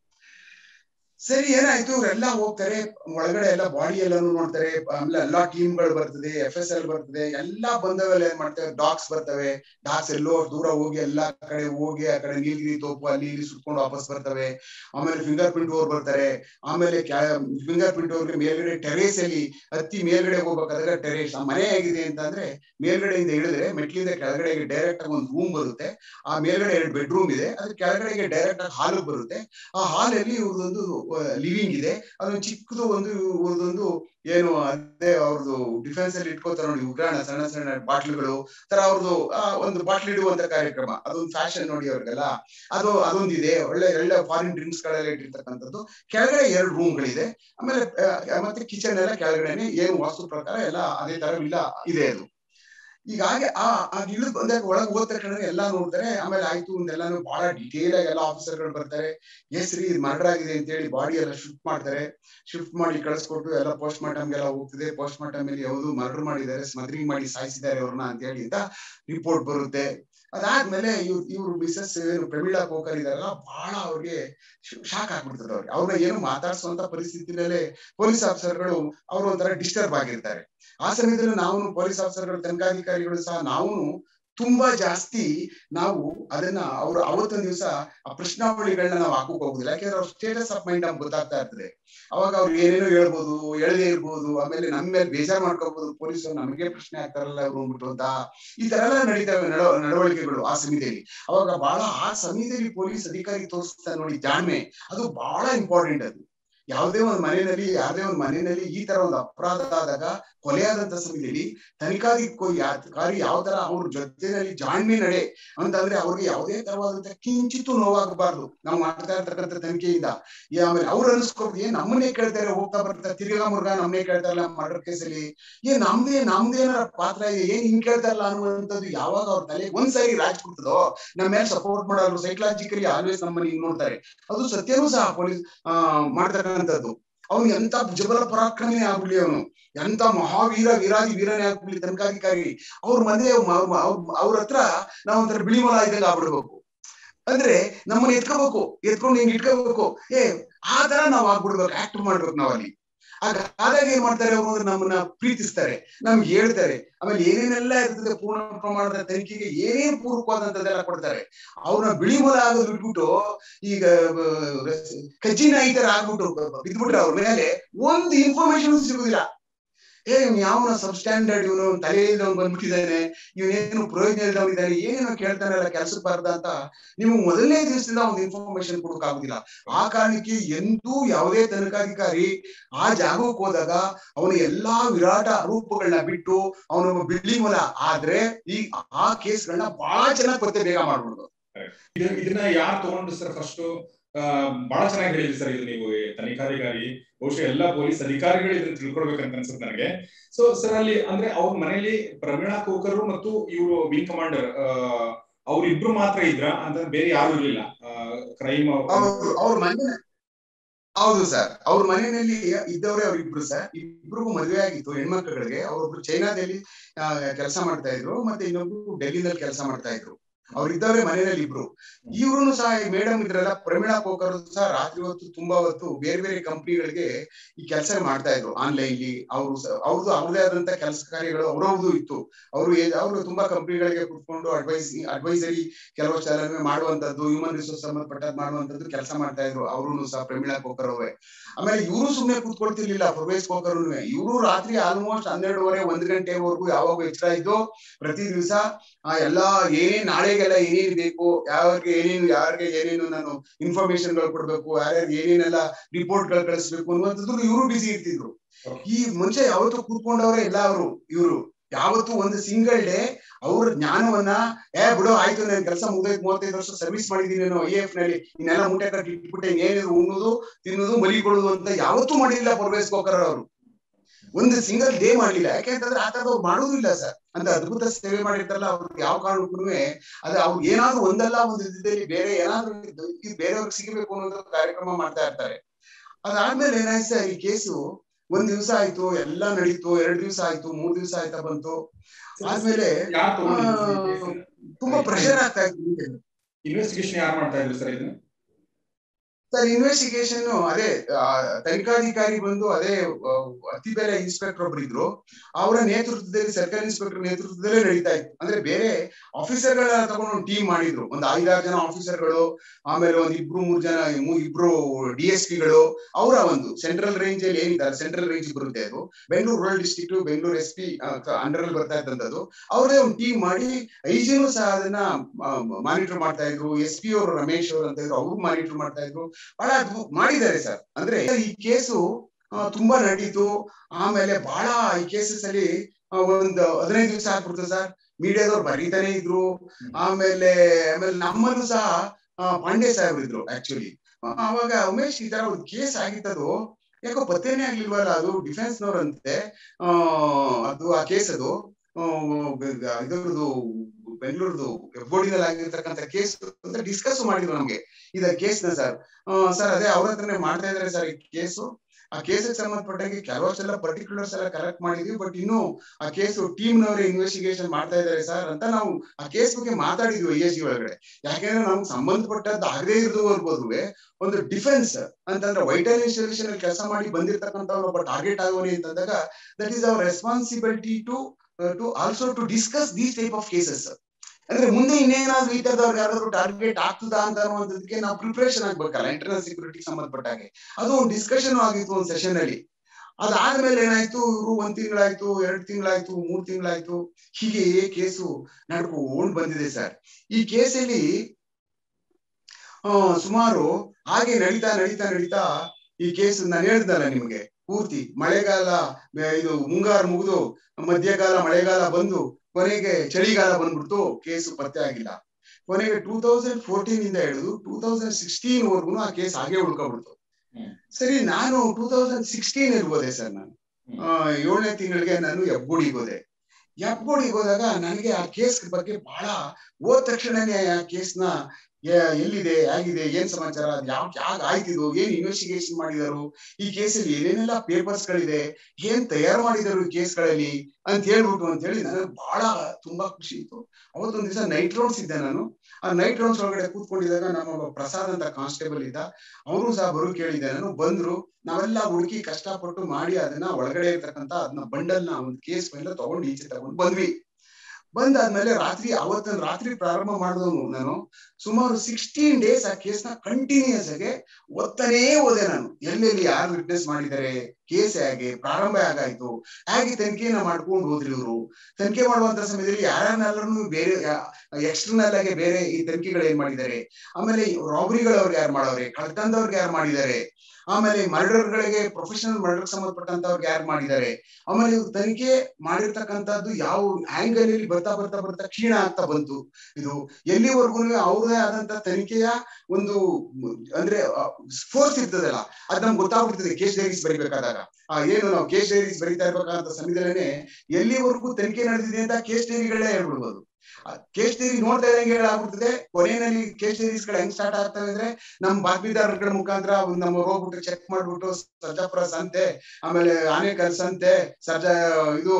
ಸರಿ, ಏನಾಯ್ತು? ಎಲ್ಲ ಹೋಗ್ತಾರೆ, ಒಳಗಡೆ ಎಲ್ಲ ಬಾಡಿ ಎಲ್ಲಾನು ನೋಡ್ತಾರೆ, ಆಮೇಲೆ ಎಲ್ಲಾ ಟೀಮ್ಗಳು ಬರ್ತದೆ ಎಫ್ ಎಸ್ ಎಲ್ ಬರ್ತದೆ, ಎಲ್ಲಾ ಬಂದವೆಲ್ಲ ಏನ್ ಮಾಡ್ತಾರೆ ಡಾಕ್ಸ್ ಬರ್ತವೆ. ಡಾಕ್ಸ್ ಎಲ್ಲೋ ದೂರ ಹೋಗಿ ಎಲ್ಲಾ ಕಡೆ ಹೋಗಿ, ಆ ಕಡೆ ನೀಲ್ಗಿರಿ ತೋಪು, ಅಲ್ಲಿ ಇಲ್ಲಿ ಸುಟ್ಕೊಂಡು ವಾಪಸ್ ಬರ್ತವೆ. ಆಮೇಲೆ ಫಿಂಗರ್ ಪ್ರಿಂಟ್ ಅವ್ರು ಬರ್ತಾರೆ. ಆಮೇಲೆ ಫಿಂಗರ್ ಪ್ರಿಂಟ್ ಅವ್ರಿಗೆ ಮೇಲ್ಗಡೆ ಟೆರೇಸ್ ಅಲ್ಲಿ, ಹತ್ತಿ ಮೇಲ್ಗಡೆ ಹೋಗ್ಬೇಕಾದ್ರೆ ಟೆರೇಸ್ ಆ ಮನೆ ಹೇಗಿದೆ ಅಂತಂದ್ರೆ, ಮೇಲ್ಗಡೆಯಿಂದ ಹೇಳಿದ್ರೆ ಮೆಟ್ಲಿಂದ ಕೆಳಗಡೆಗೆ ಡೈರೆಕ್ಟ್ ಆಗಿ ಒಂದು ರೂಮ್ ಬರುತ್ತೆ. ಆ ಮೇಲ್ಗಡೆ ಎರಡು ಬೆಡ್ರೂಮ್ ಇದೆ. ಅದ್ರ ಕೆಳಗಡೆಗೆ ಡೈರೆಕ್ಟ್ ಆಗಿ ಹಾಲ್ ಬರುತ್ತೆ. ಆ ಹಾಲಲ್ಲಿ ಇವ್ರದೊಂದು ಲಿವಿಂಗ್ ಇದೆ. ಅದೊಂದು ಚಿಕ್ಕದು ಒಂದು ಇವ್ರದೊಂದು ಏನು ಅದೇ ಅವ್ರದ್ದು ಡಿಫೆನ್ಸ್ ಅಲ್ಲಿ ಇಟ್ಕೋತಾರ ನೋಡಿ, ಉಗ್ರಾಣ ಸಣ್ಣ ಸಣ್ಣ ಬಾಟ್ಲುಗಳು. ತರ ಅವ್ರದ್ದು ಒಂದು ಬಾಟ್ಲ್ ಇಡುವಂತ ಕಾರ್ಯಕ್ರಮ. ಅದೊಂದು ಫ್ಯಾಷನ್ ನೋಡಿ ಅವ್ರಿಗೆಲ್ಲ. ಅದು, ಅದೊಂದಿದೆ. ಒಳ್ಳೆ ಒಳ್ಳೆ ಫಾರಿನ್ ಡ್ರಿಂಕ್ಸ್ ಗಳೆಲ್ಲ ಇಟ್ಟಿರ್ತಕ್ಕಂಥದ್ದು. ಕೆಳಗಡೆ ಎರಡು ರೂಮ್ ಗಳಿದೆ. ಆಮೇಲೆ ಮತ್ತೆ ಕಿಚನ್ ಎಲ್ಲ ಕೆಳಗಡೆನೆ ಏನು ವಾಸ್ತು ಪ್ರಕಾರ ಎಲ್ಲ ಅದೇ ತರ ಇಲ್ಲ, ಇದೆ ಅದು. ಹೀಗಾಗಿ ಆ ಇಳಿದು ಬಂದಾಗ ಒಳಗೆ ಹೋದ ತಕ್ಷಣ ಎಲ್ಲಾ ನೋಡ್ತಾರೆ. ಆಮೇಲೆ ಆಯ್ತು ಒಂದೆಲ್ಲಾನು ಬಹಳ ಡಿಟೇಲ್ ಆಗಿ ಎಲ್ಲ ಆಫೀಸರ್ಗಳು ಬರ್ತಾರೆ. ಎಸ್ ರೀ ಇದು ಮರ್ಡರ್ ಆಗಿದೆ ಅಂತ ಹೇಳಿ ಬಾಡಿ ಎಲ್ಲ ಶಿಫ್ಟ್ ಮಾಡ್ತಾರೆ. ಶಿಫ್ಟ್ ಮಾಡಿ ಕಳಿಸ್ಕೊಟ್ಟು ಎಲ್ಲ ಪೋಸ್ಟ್ ಮಾರ್ಟಮ್ಗೆಲ್ಲ ಹೋಗ್ತಿದೆ. ಪೋಸ್ಟ್ ಮಾರ್ಟಮ್ ಅಲ್ಲಿ ಯಾವುದು ಮರ್ಡರ್ ಮಾಡಿದ್ದಾರೆ. ಸ್ಮದ್ರಿಂಗ್ ಮಾಡಿ ಸಾಯಿಸಿದ್ದಾರೆ ಅವ್ರನ್ನ ಅಂತ ಹೇಳಿ ಅಂತ ರಿಪೋರ್ಟ್ ಬರುತ್ತೆ. ಅದಾದ್ಮೇಲೆ ಇವ್ರು ಇವ್ರು ಮಿಸಸ್ ಪ್ರಮೀಳಾ ಕೋಕರ್ ಇದಾರಲ್ಲ ಬಹಳ ಅವ್ರಿಗೆ ಶಾಕ್ ಆಗ್ಬಿಡ್ತದೆ ಅವ್ರಿಗೆ. ಅವ್ರನ್ನ ಏನು ಮಾತಾಡ್ಸುವಂತ ಪರಿಸ್ಥಿತಿನಲ್ಲೇ ಪೊಲೀಸ್ ಆಫೀಸರ್ಗಳು ಅವ್ರು ಒಂಥರ ಡಿಸ್ಟರ್ಬ್ ಆಗಿರ್ತಾರೆ. ಆ ಸಮಯದಲ್ಲಿ ನಾವು ಪೊಲೀಸ್ ಆಫೀಸರ್ಗಳು ತನಿಖಾಧಿಕಾರಿಗಳು ಸಹ ನಾವು ತುಂಬಾ ಜಾಸ್ತಿ ನಾವು ಅದನ್ನ ಅವ್ರು ಅವತ್ತೊಂದ್ ದಿವಸ ಆ ಪ್ರಶ್ನಾವಳಿಗಳನ್ನ ನಾವು ಹಾಕೋಕ್ ಹೋಗುದಿಲ್ಲ. ಯಾಕಂದ್ರೆ ಅವ್ರ ಸ್ಟೇಟಸ್ ಆಫ್ ಮೈಂಡ್ ನಮ್ಗೆ ಗೊತ್ತಾಗ್ತಾ ಇರ್ತದೆ. ಅವಾಗ ಅವ್ರು ಏನೇನೋ ಹೇಳ್ಬೋದು, ಹೇಳದೇ ಇರ್ಬೋದು, ಆಮೇಲೆ ನಮ್ಮ ಮೇಲೆ ಬೇಜಾರ್ ಮಾಡ್ಕೋಬಹುದು ಪೊಲೀಸರು ನಮಗೆ ಪ್ರಶ್ನೆ ಆಗ್ತಾರಲ್ಲ ಅವ್ರು ಅಂದ್ಬಿಟ್ಟು ಅಂತ ಈ ತರ ಎಲ್ಲ ನಡೀತವೆ ನಡ, ನಡವಳಿಕೆಗಳು ಆ ಸಮಿತಿಯಲ್ಲಿ. ಅವಾಗ ಬಹಳ ಆ ಸಮಿತಿಯಲ್ಲಿ ಪೊಲೀಸ್ ಅಧಿಕಾರಿ ತೋರಿಸ್ತಾ ನೋಡಿ ಜಾಣ್ಮೆ, ಅದು ಬಹಳ ಇಂಪಾರ್ಟೆಂಟ್ ಅದು. ಯಾವುದೇ ಒಂದು ಮನೆಯಲ್ಲಿ, ಯಾವುದೇ ಒಂದು ಮನೆಯಲ್ಲಿ ಈ ತರ ಒಂದು ಅಪರಾಧ ಆದಾಗ ಕೊಲೆಯಾದಂತ ಸಮಯದಲ್ಲಿ ತನಿಖಾಧಿಕಾರಿ ಯಾವ ತರ ಅವ್ರ ಜೊತೆಯಲ್ಲಿ ಜಾಣ್ಮೆ ನಡೆ ಅಂತಂದ್ರೆ ಅವ್ರಿಗೆ ಯಾವುದೇ ತರವಾದಂತ ಕಿಂಚಿತ್ತು ನೋವಾಗಬಾರ್ದು. ನಾವು ಮಾಡ್ತಾ ಇರ್ತಕ್ಕಂಥ ತನಿಖೆಯಿಂದ. ಆಮೇಲೆ ಅವ್ರು ಅನ್ಸ್ಕೊಂಡು ಏನ್ ನಮ್ಮನ್ನೇ ಕೇಳ್ತಾರೆ ಹೋಗ್ತಾ ಬರ್ತಾರೆ ತಿರ್ಗಾ ಮುರ್ಗಾ ನಮ್ಮನ್ನೇ ಕೇಳ್ತಾರಲ್ಲ ಮರ್ಡರ್ ಕೇಸಲ್ಲಿ ಏನ್ ನಮ್ದೇ ನಮ್ದೇನಾರ ಪಾತ್ರ ಇದೆ? ಏನ್ ಹಿಂಗ್ ಕೇಳ್ತಾರಲ್ಲ ಅನ್ನುವಂಥದ್ದು ಯಾವಾಗ ಅವ್ರ ತಲೆ ಒಂದ್ಸರಿ ರಾಜ್ ಕೊಡ್ತದೋ ನಮ್ಮ ಮೇಲೆ ಸಪೋರ್ಟ್ ಮಾಡೋರು ಸೈಕಲಾಜಿಕಲಿ ಆಲ್ವೇಸ್ ನಮ್ಮನ್ನ ಹಿಂಗ್ ನೋಡ್ತಾರೆ ಅದು ಸತ್ಯನೂ ಸಹ ಪೊಲೀಸ್ ಮಾಡ್ತಕ್ಕಂಥದ್ದು. ಅವನು ಎಂತ ಭುಜಬಲ ಪರಾಕ್ರಮನೇ ಆಗ್ಬಿಡ್ಲಿ ಅವನು. ಎಂತ ಮಹಾವೀರ ವೀರಾದಿ ವೀರನೇ ಆಗ್ಬಿಡ್ಲಿ ತನಕಾಧಿಕಾರಿ. ಅವ್ರ ಮನೆ ಅವ್ರ ಹತ್ರ ನಾವು ಬಿಳಿ ಮೊಲ ಇದ್ದಂಗೆ ಆಗ್ಬಿಡ್ಬೇಕು. ಅಂದ್ರೆ ನಮ್ಮನ್ನ ಎತ್ಕೋಬೇಕು. ಎತ್ಕೊಂಡು ಹಿಂಗ್ ಇಟ್ಕೋಬೇಕು. ಏ, ಆ ತರ ನಾವ್ ಆಗ್ಬಿಡ್ಬೇಕು. ಆಕ್ಟ್ ಮಾಡ್ಬೇಕು ನಾವ್ ಆದಾಗ ಏನ್ ಮಾಡ್ತಾರೆ ಅವರು ನಮ್ಮನ್ನ ಪ್ರೀತಿಸ್ತಾರೆ, ನಮ್ಗೆ ಹೇಳ್ತಾರೆ. ಆಮೇಲೆ ಏನೇನೆಲ್ಲ ಇರ್ತದೆ ಪೂರ್ಣ ಪ್ರಮಾಣದ ತನಿಖೆಗೆ ಏನೇನ್ ಪೂರಕವಾದಂತದೆಲ್ಲ ಕೊಡ್ತಾರೆ. ಅವ್ರನ್ನ ಬಿಳಿ ಮೊಲ ಆಗೋದು ಬಿಟ್ಬಿಟ್ಟು ಈಗ ಕಜ್ಜಿ ಈ ತರ ಆಗ್ಬಿಟ್ಟು ಬಿದ್ಬಿಟ್ರೆ ಅವ್ರ ಮೇಲೆ ಒಂದು ಇನ್ಫಾರ್ಮೇಶನ್ ಸಿಗುದಿಲ್ಲ. ಏ ಯಾವನ ಸಬ್ ಸ್ಟ್ಯಾಂಡರ್ಡ್ ಇವನು ತಲೆ ಇಲ್ದವನ್ ಬಂದ್ಬಿಟ್ಟಿದ್ದಾನೆ. ಇವನೇನು ಪ್ರಯೋಜನ ಇಲ್ದವನಿದ್ದಾನೆ ಏನೇನೋ ಕೇಳ್ತಾನಲ್ಲ ಕೆಲಸಕ್ಕೆ ಬಾರ್ದ ಅಂತ ನೀವು ಮೊದಲನೇ ದಿವಸದಿಂದ ಒಂದು ಇನ್ಫಾರ್ಮೇಶನ್ ಕೊಡೋಕ್ಕಾಗುದಿಲ್ಲ ಆ ಕಾರಣಕ್ಕೆ ಎಂದೂ ಯಾವುದೇ ತನಿಖಾಧಿಕಾರಿ ಆ ಜಾಗಕ್ಕೆ ಹೋದಾಗ ಅವನ ಎಲ್ಲಾ ವಿರಾಟ ರೂಪಗಳನ್ನ ಬಿಟ್ಟು ಅವನೊಬ್ಬ ಬಿಲ್ಡಿಂಗ್ ಮೂಲ ಆದ್ರೆ ಈ, ಆ ಕೇಸ್ಗಳನ್ನ ಬಹಳ ಚೆನ್ನಾಗಿ ಪತ್ತೆ ಬೇಗ ಮಾಡ್ಬಿಡೋದು. ಇದನ್ನ ಯಾರು ತಗೊಂಡು ಸರ್ ಫಸ್ಟ್ ಬಹಳ ಚೆನ್ನಾಗಿ ಹೇಳಿದ್ರಿ ಸರ್ ಇದು ನೀವು ತನಿಖಾಧಿಕಾರಿ, ಬಹುಶಃ ಎಲ್ಲಾ ಪೊಲೀಸ್ ಅಧಿಕಾರಿಗಳು ಇದನ್ನ ತಿಳ್ಕೊಳ್ಬೇಕಂತ ಅನ್ಸುತ್ತೆ ನನಗೆ. ಸೊ ಸರ್ ಅಲ್ಲಿ ಅಂದ್ರೆ ಅವ್ರ ಮನೆಯಲ್ಲಿ ಪ್ರವೀಣಾ ಕೋಕರು ಮತ್ತು ಇವರು ವಿಂಗ್ ಕಮಾಂಡರ್ ಅವ್ರಿಬ್ರು ಮಾತ್ರ ಇದ್ರ? ಅಂತ ಬೇರೆ ಯಾರು ಇರ್ಲಿಲ್ಲ. ಕ್ರೈಮ್ ಅವ್ರ. ಮನೆ ಹೌದು ಸರ್ ಅವ್ರ ಮನೆಯಲ್ಲಿ ಇದ್ದವರೇ ಅವ್ರಿಬ್ರು ಸರ್ ಇಬ್ರಿಗೂ ಮದುವೆ ಆಗಿತ್ತು ಹೆಣ್ಮಕ್ಳಿಗೆ ಅವ್ರೊಬ್ರು ಚೈನಾದಲ್ಲಿ ಕೆಲಸ ಮಾಡ್ತಾ ಇದ್ರು. ಮತ್ತೆ ಇನ್ನೊಬ್ರು ಡೆಲ್ಲಿನಲ್ಲಿ ಕೆಲಸ ಮಾಡ್ತಾ ಇದ್ರು. ಅವ್ರಿದ್ದವ್ರೆ ಮನೆಯಲ್ಲಿ ಇಬ್ರು. ಇವ್ರು ಸಹ ಮೇಡಮ್ ಇದ್ರಲ್ಲ ಪ್ರಮೀಳಾ ಕೋಕರ್ ಸಹ ರಾತ್ರಿ ಹೊತ್ತು ತುಂಬಾ ಹೊತ್ತು ಬೇರೆ ಬೇರೆ ಕಂಪ್ನಿಗಳಿಗೆ ಈ ಕೆಲಸ ಮಾಡ್ತಾ ಇದ್ರು. ಆನ್ಲೈನ್ಲಿ ಅವರು ಅವ್ರದ್ದು ಅವ್ರದೇ ಆದಂತ ಕೆಲಸ ಕಾರ್ಯಗಳು ಅವ್ರವ್ರದ್ದು ಇತ್ತು. ಅವರು ಅವರು ತುಂಬಾ ಕಂಪ್ನಿಗಳಿಗೆ ಕುತ್ಕೊಂಡು ಅಡ್ವೈಸ್ ಅಡ್ವೈಸರಿ ಕೆಲವು ಚಾಲನೆ ಮಾಡುವಂತದ್ದು ಹ್ಯೂಮನ್ ರಿಸೋರ್ಸ್ ಸಂಬಂಧಪಟ್ಟದ್ ಮಾಡುವಂತದ್ದು ಕೆಲಸ ಮಾಡ್ತಾ ಇದ್ರು. ಅವರು ಸಹ ಪ್ರಮೀಳಾ ಕೋಕರ್ ಅವೇ. ಆಮೇಲೆ ಇವರು ಸುಮ್ನೆ ಕುತ್ಕೊಳ್ತಿರ್ಲಿಲ್ಲ, ಪ್ರವೇಶ್ ಕೋಕರ್ ಇವರು ರಾತ್ರಿ ಆಲ್ಮೋಸ್ಟ್ ಹನ್ನೆರಡುವರೆ, ಒಂದ್ ಗಂಟೆವರೆಗೂ ಯಾವಾಗ ಎಚ್ಚರ ಇದ್ದು ಪ್ರತಿ ದಿವಸ ಎಲ್ಲಾ ಎಲ್ಲಾ ಏನೇನ್ ನಾಳೆಗೆಲ್ಲ ಏನೇನು ಬೇಕು ಯಾರಿಗೆ ಏನೇನು ಯಾರಿಗೆ ಏನೇನು ನಾನು ಇನ್ಫಾರ್ಮೇಶನ್ಗಳು ಕೊಡ್ಬೇಕು ಯಾರ್ಯಾರು ಏನೇನೆಲ್ಲ ರಿಪೋರ್ಟ್ಗಳು ಕಳಿಸ್ಬೇಕು ಅನ್ನುವಂಥದ್ದು ಇವರು ಬಿಸಿ ಇರ್ತಿದ್ರು. ಈ ಮುಂಚೆ ಯಾವತ್ತು ಕೂತ್ಕೊಂಡವ್ರೆ ಇಲ್ಲ ಅವರು, ಇವರು. ಯಾವತ್ತು ಒಂದು ಸಿಂಗಲ್ ಡೇ ಅವ್ರ ಜ್ಞಾನವನ್ನ, ಏ ಬಿಡು, ಆಯ್ತು, ನಾನು ಕೆಲಸ ಮುಗಿದೈದು ಮೂವತ್ತೈದು ವರ್ಷ ಸರ್ವಿಸ್ ಮಾಡಿದೀನಿ ನಾನು ಐ ಎಫ್ನಲ್ಲಿ ಇನ್ನೆಲ್ಲ ಮುಟ್ಟೆ ಕಟ್ಟಿ ಇಟ್ಬಿಟ್ಟೆ ಏನಿದ್ರು ಉಣ್ಣೋದು, ತಿನ್ನೋದು, ಮಲಿಕೊಳ್ಳೋದು ಅಂತ ಯಾವತ್ತೂ ಮಾಡಿಲ್ಲ ಪರ್ವೇಶ್ ಗೋಕರ್ ಅವರು ಒಂದು ಸಿಂಗಲ್ ಡೇ ಮಾಡ್ಲಿಲ್ಲ. ಯಾಕೆಂತಂದ್ರೆ ಆ ತರದವ್ರು ಮಾಡುವುದಿಲ್ಲ ಸರ್. ಅಂತ ಅದ್ಭುತ ಸೇವೆ ಮಾಡಿರ್ತಾರಲ್ಲ ಅವ್ರು ಯಾವ ಕಾರಣಕ್ಕೂ ಅದ ಅವ್ರು ಏನಾದ್ರು ಒಂದಲ್ಲ ಒಂದು ಇದ್ದಲ್ಲಿ ಬೇರೆ ಏನಾದ್ರು ಬೇರೆಯವ್ರಿಗೆ ಸಿಗಬೇಕು ಅನ್ನೋ ಕಾರ್ಯಕ್ರಮ ಮಾಡ್ತಾ ಇರ್ತಾರೆ. ಅದಾದ್ಮೇಲೆ ಏನಾಯ್ತು ಸರ್ ಈ ಕೇಸು ಒಂದ್ ದಿವ್ಸ ಆಯ್ತು ಎಲ್ಲ ನಡೀತು ಎರಡು ದಿವ್ಸ ಆಯ್ತು ಮೂರ್ ದಿವ್ಸ ಆಯ್ತಾ ಬಂತು. ಆದ್ಮೇಲೆ ತುಂಬಾ ಪ್ರೆಷರ್ ಆಗ್ತಾ ಇತ್ತು. ಇನ್ವೆಸ್ಟಿಗೇಷನ್ ಯಾರು ಮಾಡ್ತಾ ಇದ್ರು ಸರ್ ಇದನ್ನ? ಸರ್ ಇನ್ವೆಸ್ಟಿಗೇಷನ್ ಅದೇ ತನಿಖಾಧಿಕಾರಿ ಬಂದು ಅದೇ ಅತಿ ಬೆಲೆ ಇನ್ಸ್ಪೆಕ್ಟರ್ ಒಬ್ರು ಇದ್ರು. ಅವರ ನೇತೃತ್ವದಲ್ಲಿ ಸರ್ಕಾರಿ ಇನ್ಸ್ಪೆಕ್ಟರ್ ನೇತೃತ್ವದಲ್ಲೇ ನಡೀತಾ ಇತ್ತು. ಅಂದ್ರೆ ಬೇರೆ ಆಫೀಸರ್ಗಳ ತಗೊಂಡು ಒಂದು ಟೀಮ್ ಮಾಡಿದ್ರು. ಒಂದು ಐದಾರು ಜನ ಆಫೀಸರ್ಗಳು ಆಮೇಲೆ ಒಂದ್ ಇಬ್ರು, ಮೂರ್ ಜನ ಇಬ್ರು ಡಿ ಎಸ್ ಪಿಗಳು ಅವರ ಒಂದು ಸೆಂಟ್ರಲ್ ರೇಂಜ್ ಅಲ್ಲಿ ಏನಿದ್ದಾರೆ ಸೆಂಟ್ರಲ್ ರೇಂಜ್ ಬರುತ್ತೆ ಅದು. Bengaluru rural district Bengaluru S P under ಅಲ್ಲಿ ಬರ್ತಾ ಇದ್ದಂತದ್ದು ಅವರೇ ಒಂದು ಟೀಮ್ ಮಾಡಿ, ಐಜಿನೂ ಸಹ ಅದನ್ನ ಮಾನಿಟರ್ ಮಾಡ್ತಾ ಇದ್ರು. ಎಸ್ ಪಿ ಅವರು, ರಮೇಶ್ ಅವರು ಅಂತ ಇದ್ರು, ಅವ್ರು ಮಾನಿಟರ್ ಮಾಡ್ತಾ ಇದ್ರು. ಬಹಳ ಮಾಡಿದ್ದಾರೆ ಸರ್. ಅಂದ್ರೆ ಈ ಕೇಸು ತುಂಬಾ ನಡೀತು. ಆಮೇಲೆ ಬಹಳ ಈ ಕೇಸಸ್ ಅಲ್ಲಿ ಒಂದು ಹದಿನೈದು ದಿವಸ ಆಗ್ಬಿಡ್ತು ಸರ್. ಮೀಡಿಯಾದವ್ರು ಬರೀತಾನೆ ಇದ್ರು. ಆಮೇಲೆ ಆಮೇಲೆ ನಮ್ಮನ್ನು ಸಹ ಪಾಂಡೆ ಸಾಹೇಬ್ರು ಇದ್ರು ಆಕ್ಚುಲಿ ಅವಾಗ ಉಮೇಶ್ ಈ ತರ ಒಂದು ಕೇಸ್ ಆಗಿತ್ತದು ಯಾಕೋ ಪತ್ತೇನೆ ಆಗ್ಲಿಲ್ವಲ್ಲ ಅದು ಡಿಫೆನ್ಸ್ ನವರಂತೆ ಅದು ಆ ಕೇಸ್ ಅದು ಇದ್ರದ್ದು ಬೆಂಗಳೂರದು ಹೆಬ್ಬೋಡಿನಲ್ಲಿ ಆಗಿರ್ತಕ್ಕಂಥ ಕೇಸ್ ಅಂತ ಡಿಸ್ಕಸ್ ಮಾಡಿದ್ರು ನಮ್ಗೆ. ಇದ ಕೇಸ್ನ ಸರ್ ಸರ್ ಅದೇ ಅವ್ರ ಹತ್ರನೇ ಮಾಡ್ತಾ ಇದಾರೆ ಸರ್ ಈ ಕೇಸು ಆ ಕೇಸಿಗೆ ಸಂಬಂಧಪಟ್ಟಂಗೆ ಕೆಲವಷ್ಟೆಲ್ಲ ಪರ್ಟಿಕ್ಯುಲರ್ಸ್ ಎಲ್ಲ ಕಲೆಕ್ಟ್ ಮಾಡಿದ್ವಿ ಬಟ್ ಇನ್ನು ಆ ಕೇಸು ಟೀಮ್ ನವರೇ ಇನ್ವೆಸ್ಟಿಗೇಷನ್ ಮಾಡ್ತಾ ಇದ್ದಾರೆ ಸರ್ ಅಂತ ನಾವು ಆ ಕೇಸ್ ಬಗ್ಗೆ ಮಾತಾಡಿದ್ವಿ ಐ ಎಸ್ ಸಿ ಒಳಗಡೆ. ಯಾಕೆಂದ್ರೆ ನಮ್ಗೆ ಸಂಬಂಧಪಟ್ಟದ್ದು ಆಗದೇ ಅನ್ಬೋದು ಒಂದು ಡಿಫೆನ್ಸ್ ಅಂತಂದ್ರೆ ವೈಟಲ್ ಇನ್ಸ್ಟಿಟ್ಯೂಷನ್ ಅಲ್ಲಿ ಕೆಲಸ ಮಾಡಿ ಬಂದಿರತಕ್ಕಂತ ಒಬ್ಬ ಟಾರ್ಗೆಟ್ ಆಗೋನಿ ಅಂತಂದಾಗ that is our responsibility to to also to discuss these type of cases ಅಂದ್ರೆ ಮುಂದೆ ಇನ್ನೇನಾದ್ರು ಈ ತರದವ್ರಿಗೆ ಯಾರಾದ್ರೂ ಟಾರ್ಗೆಟ್ ಆಗ್ತದಾ ಅಂತ ಅನ್ನುವಂಥದ್ದಕ್ಕೆ ನಾವು ಪ್ರಿಪರೇಷನ್ ಆಗ್ಬೇಕಲ್ಲ ಇಂಟರ್ನಲ್ ಸೆಕ್ಯೂರಿಟಿ ಸಂಬಂಧಪಟ್ಟಾಗೆ ಅದು ಒಂದು ಡಿಸ್ಕಷನ್ ಆಗಿತ್ತು ಒಂದು ಸೆಷನ್ ಅಲ್ಲಿ. ಅದಾದ್ಮೇಲೆ ಏನಾಯ್ತು, ಇವರು ಒಂದ್ ತಿಂಗಳಾಯ್ತು, ಎರಡ್ ತಿಂಗಳಾಯ್ತು, ಮೂರ್ ತಿಂಗಳಾಯ್ತು, ಹೀಗೆ ಕೇಸು ನಡ್ಕೊಂಡು ಬಂದಿದೆ ಸರ್. ಈ ಕೇಸಲ್ಲಿ ಸುಮಾರು ಹಾಗೆ ನಡೀತಾ ನಡೀತಾ ನಡೀತಾ ಈ ಕೇಸ್ ನಾನು ಹೇಳ್ದಲ್ಲ ನಿಮ್ಗೆ ಪೂರ್ತಿ. ಮಳೆಗಾಲ, ಇದು ಮುಂಗಾರು ಮುಗಿದು ಮಧ್ಯಕಾಲ ಮಳೆಗಾಲ ಬಂದು ಕೊನೆಗೆ ಚಳಿಗಾಲ ಬಂದ್ಬಿಡ್ತು ಕೇಸು ಪತ್ತೆ ಆಗಿಲ್ಲ. ಕೊನೆಗೆ ಟೂ ತೌಸಂಡ್ ಫೋರ್ಟೀನ್ ಇಂದ ಹಿಡಿದು ಟೂ ತೌಸಂಡ್ ಸಿಕ್ಸ್ಟೀನ್ ವರ್ಗು ಆ ಕೇಸ್ ಹಾಗೆ ಉಳ್ಕೊಬಿಡ್ತು ಸರಿ ನಾನು ಟೂ ತೌಸಂಡ್ ಸಿಕ್ಸ್ಟೀನ್ ಇರ್ಬೋದೇ ಸರ್ ನಾನು. ಏಳನೇ ತಿಂಗಳಿಗೆ ನಾನು ಎಬ್ಬೋಡಿಗೋದೆ ಹೋದಾಗ ನನಗೆ ಆ ಕೇಸ್ ಬಗ್ಗೆ ಬಹಳ ಹೋದ ತಕ್ಷಣನೇ ಆ ಕೇಸ್ನ ಎಲ್ಲಿದೆ? ಹೇಗಿದೆ? ಏನ್ ಸಮಾಚಾರ? ಯಾವ ಯಾಕೆ ಆಯ್ತಿದ್ರು ಏನ್ ಇನ್ವೆಸ್ಟಿಗೇಷನ್ ಮಾಡಿದಾರು? ಈ ಕೇಸಲ್ಲಿ ಏನೇನೆಲ್ಲ ಪೇಪರ್ಸ್ ಗಳಿದೆ? ಏನ್ ತಯಾರು ಮಾಡಿದಾರು ಈ ಕೇಸ್ಗಳಲ್ಲಿ? ಅಂತ ಹೇಳ್ಬಿಟ್ಟು ಅಂತ ಹೇಳಿ ನನಗೆ ಬಹಳ ತುಂಬಾ ಖುಷಿ ಇತ್ತು ಅವತ್ತೊಂದ್ ದಿವಸ ನೈಟ್ ರೌಂಡ್ಸ್ ಇದ್ದೆ ನಾನು. ಆ ನೈಟ್ ರೌಂಡ್ಸ್ ಒಳಗಡೆ ಕೂತ್ಕೊಂಡಿದ್ದಾಗ ನಮ್ಮ ಪ್ರಸಾದ್ ಅಂತ ಕಾನ್ಸ್ಟೇಬಲ್ ಇದ್ದ. ಅವರು ಸಹ ಬರು ಕೇಳಿದ್ದೆ. ನಾನು ಬಂದ್ರು. ನಾವೆಲ್ಲ ಹುಡುಕಿ ಕಷ್ಟಪಟ್ಟು ಮಾಡಿ ಅದನ್ನ ಒಳಗಡೆ ಇರ್ತಕ್ಕಂತ ಅದನ್ನ ಬಂಡಲ್ನ ಒಂದು ಕೇಸ್ ಮೇಲೆ ತಗೊಂಡು ಈಚೆ ತಗೊಂಡು ಬಂದ್ವಿ. ಬಂದಾದ್ಮೇಲೆ ರಾತ್ರಿ, ಅವತ್ತಿನ ರಾತ್ರಿ ಪ್ರಾರಂಭ ಮಾಡಿದವನು ನಾನು. ಸುಮಾರು ಸಿಕ್ಸ್ಟೀನ್ ಡೇಸ್ ಆ ಕೇಸ್ನ ಕಂಟಿನ್ಯೂಸ್ ಆಗಿ ಒತ್ತನೇ ಓದೆ ನಾನು. ಎಲ್ಲೆಲ್ಲಿ ಯಾರು ವಿಟ್ನೆಸ್ ಮಾಡಿದ್ದಾರೆ ಕೇಸ್ ಹೇಗೆ, ಪ್ರಾರಂಭ ಹೇಗಾಯ್ತು, ಹೇಗೆ ತನಿಖೆನ ಮಾಡ್ಕೊಂಡು ಹೋದ್ರಿ ಇವರು? ತನಿಖೆ ಮಾಡುವಂತ ಸಮಯದಲ್ಲಿ ಯಾರನ್ನೆಲ್ಲರೂ ಬೇರೆ ಎಕ್ಸ್ಟರ್ನಲ್ ಆಗಿ ಬೇರೆ ಈ ತನಿಖೆಗಳು ಏನ್ ಮಾಡಿದ್ದಾರೆ? ಆಮೇಲೆ ರಾಬರಿಗಳು ಅವ್ರಿಗೆ ಯಾರು ಮಾಡವ್ರೆ? ಕಳ್ತಂದವ್ರಿಗೆ ಯಾರು ಮಾಡಿದ್ದಾರೆ? ಆಮೇಲೆ ಮರ್ಡರ್ ಗಳಿಗೆ ಪ್ರೊಫೆಷನಲ್ ಮರ್ಡರ್ ಸಂಬಂಧಪಟ್ಟಂತವ್ರಿಗೆ ಯಾರು ಮಾಡಿದ್ದಾರೆ? ಆಮೇಲೆ ಇವ್ರು ತನಿಖೆ ಮಾಡಿರ್ತಕ್ಕಂಥದ್ದು ಯಾವ ಆಂಗಲ್ ಅಲ್ಲಿ ಬರ್ತಾ ಬರ್ತಾ ಬರ್ತಾ ಕ್ಷೀಣ ಆಗ್ತಾ ಬಂತು. ಇದು ಎಲ್ಲಿವರೆಗೂ ಅವ್ರದೇ ಆದಂತ ತನಿಖೆಯ ಒಂದು ಅಂದ್ರೆ ಫೋರ್ಸ್ ಇರ್ತದಲ್ಲ ಅದ್ ನಮ್ಗೆ ಗೊತ್ತಾಗ್ಬಿಡ್ತದೆ ಕೇಸ್ ಡೈರೀಸ್ ಬರಿಬೇಕಾದಾಗ. ಆ, ಏನು ನಾವು ಕೇಸ್ ಡೈರೀಸ್ ಬರಿತಾ ಇರ್ಬೇಕಂತ ಸಮಯದಲ್ಲೇ ಎಲ್ಲಿವರೆಗೂ ತನಿಖೆ ನಡೆದಿದೆ ಅಂತ ಕೇಸ್ ಡೈರಿಗಳೇ ಹೇಳ್ಬಿಡ್ಬೋದು. ಕೇಸ್ ಡೈರಿ ನೋಡ್ತಾ ಇದ್ದಂಗೆ ಹೇಳಾಗ್ಬಿಡ್ತದೆ. ಕೊನೆಯಲ್ಲಿ ಕೇಸ್ ಸೀರೀಸ್ಗಳು ಹೆಂಗ್ ಸ್ಟಾರ್ಟ್ ಆಗ್ತವೆ ಅಂದ್ರೆ ನಮ್ ಬಾತ್ಮೀದಾರಗಳ ಮುಖಾಂತರ ನಮ್ಮ ಹೋಗ್ಬಿಟ್ಟು ಚೆಕ್ ಮಾಡ್ಬಿಟ್ಟು ಸರ್ಜಾಪುರ ಸಂತೆ, ಆಮೇಲೆ ಆನೇಕಲ್ ಸಂತೆ, ಸರ್ಜಾ, ಇದು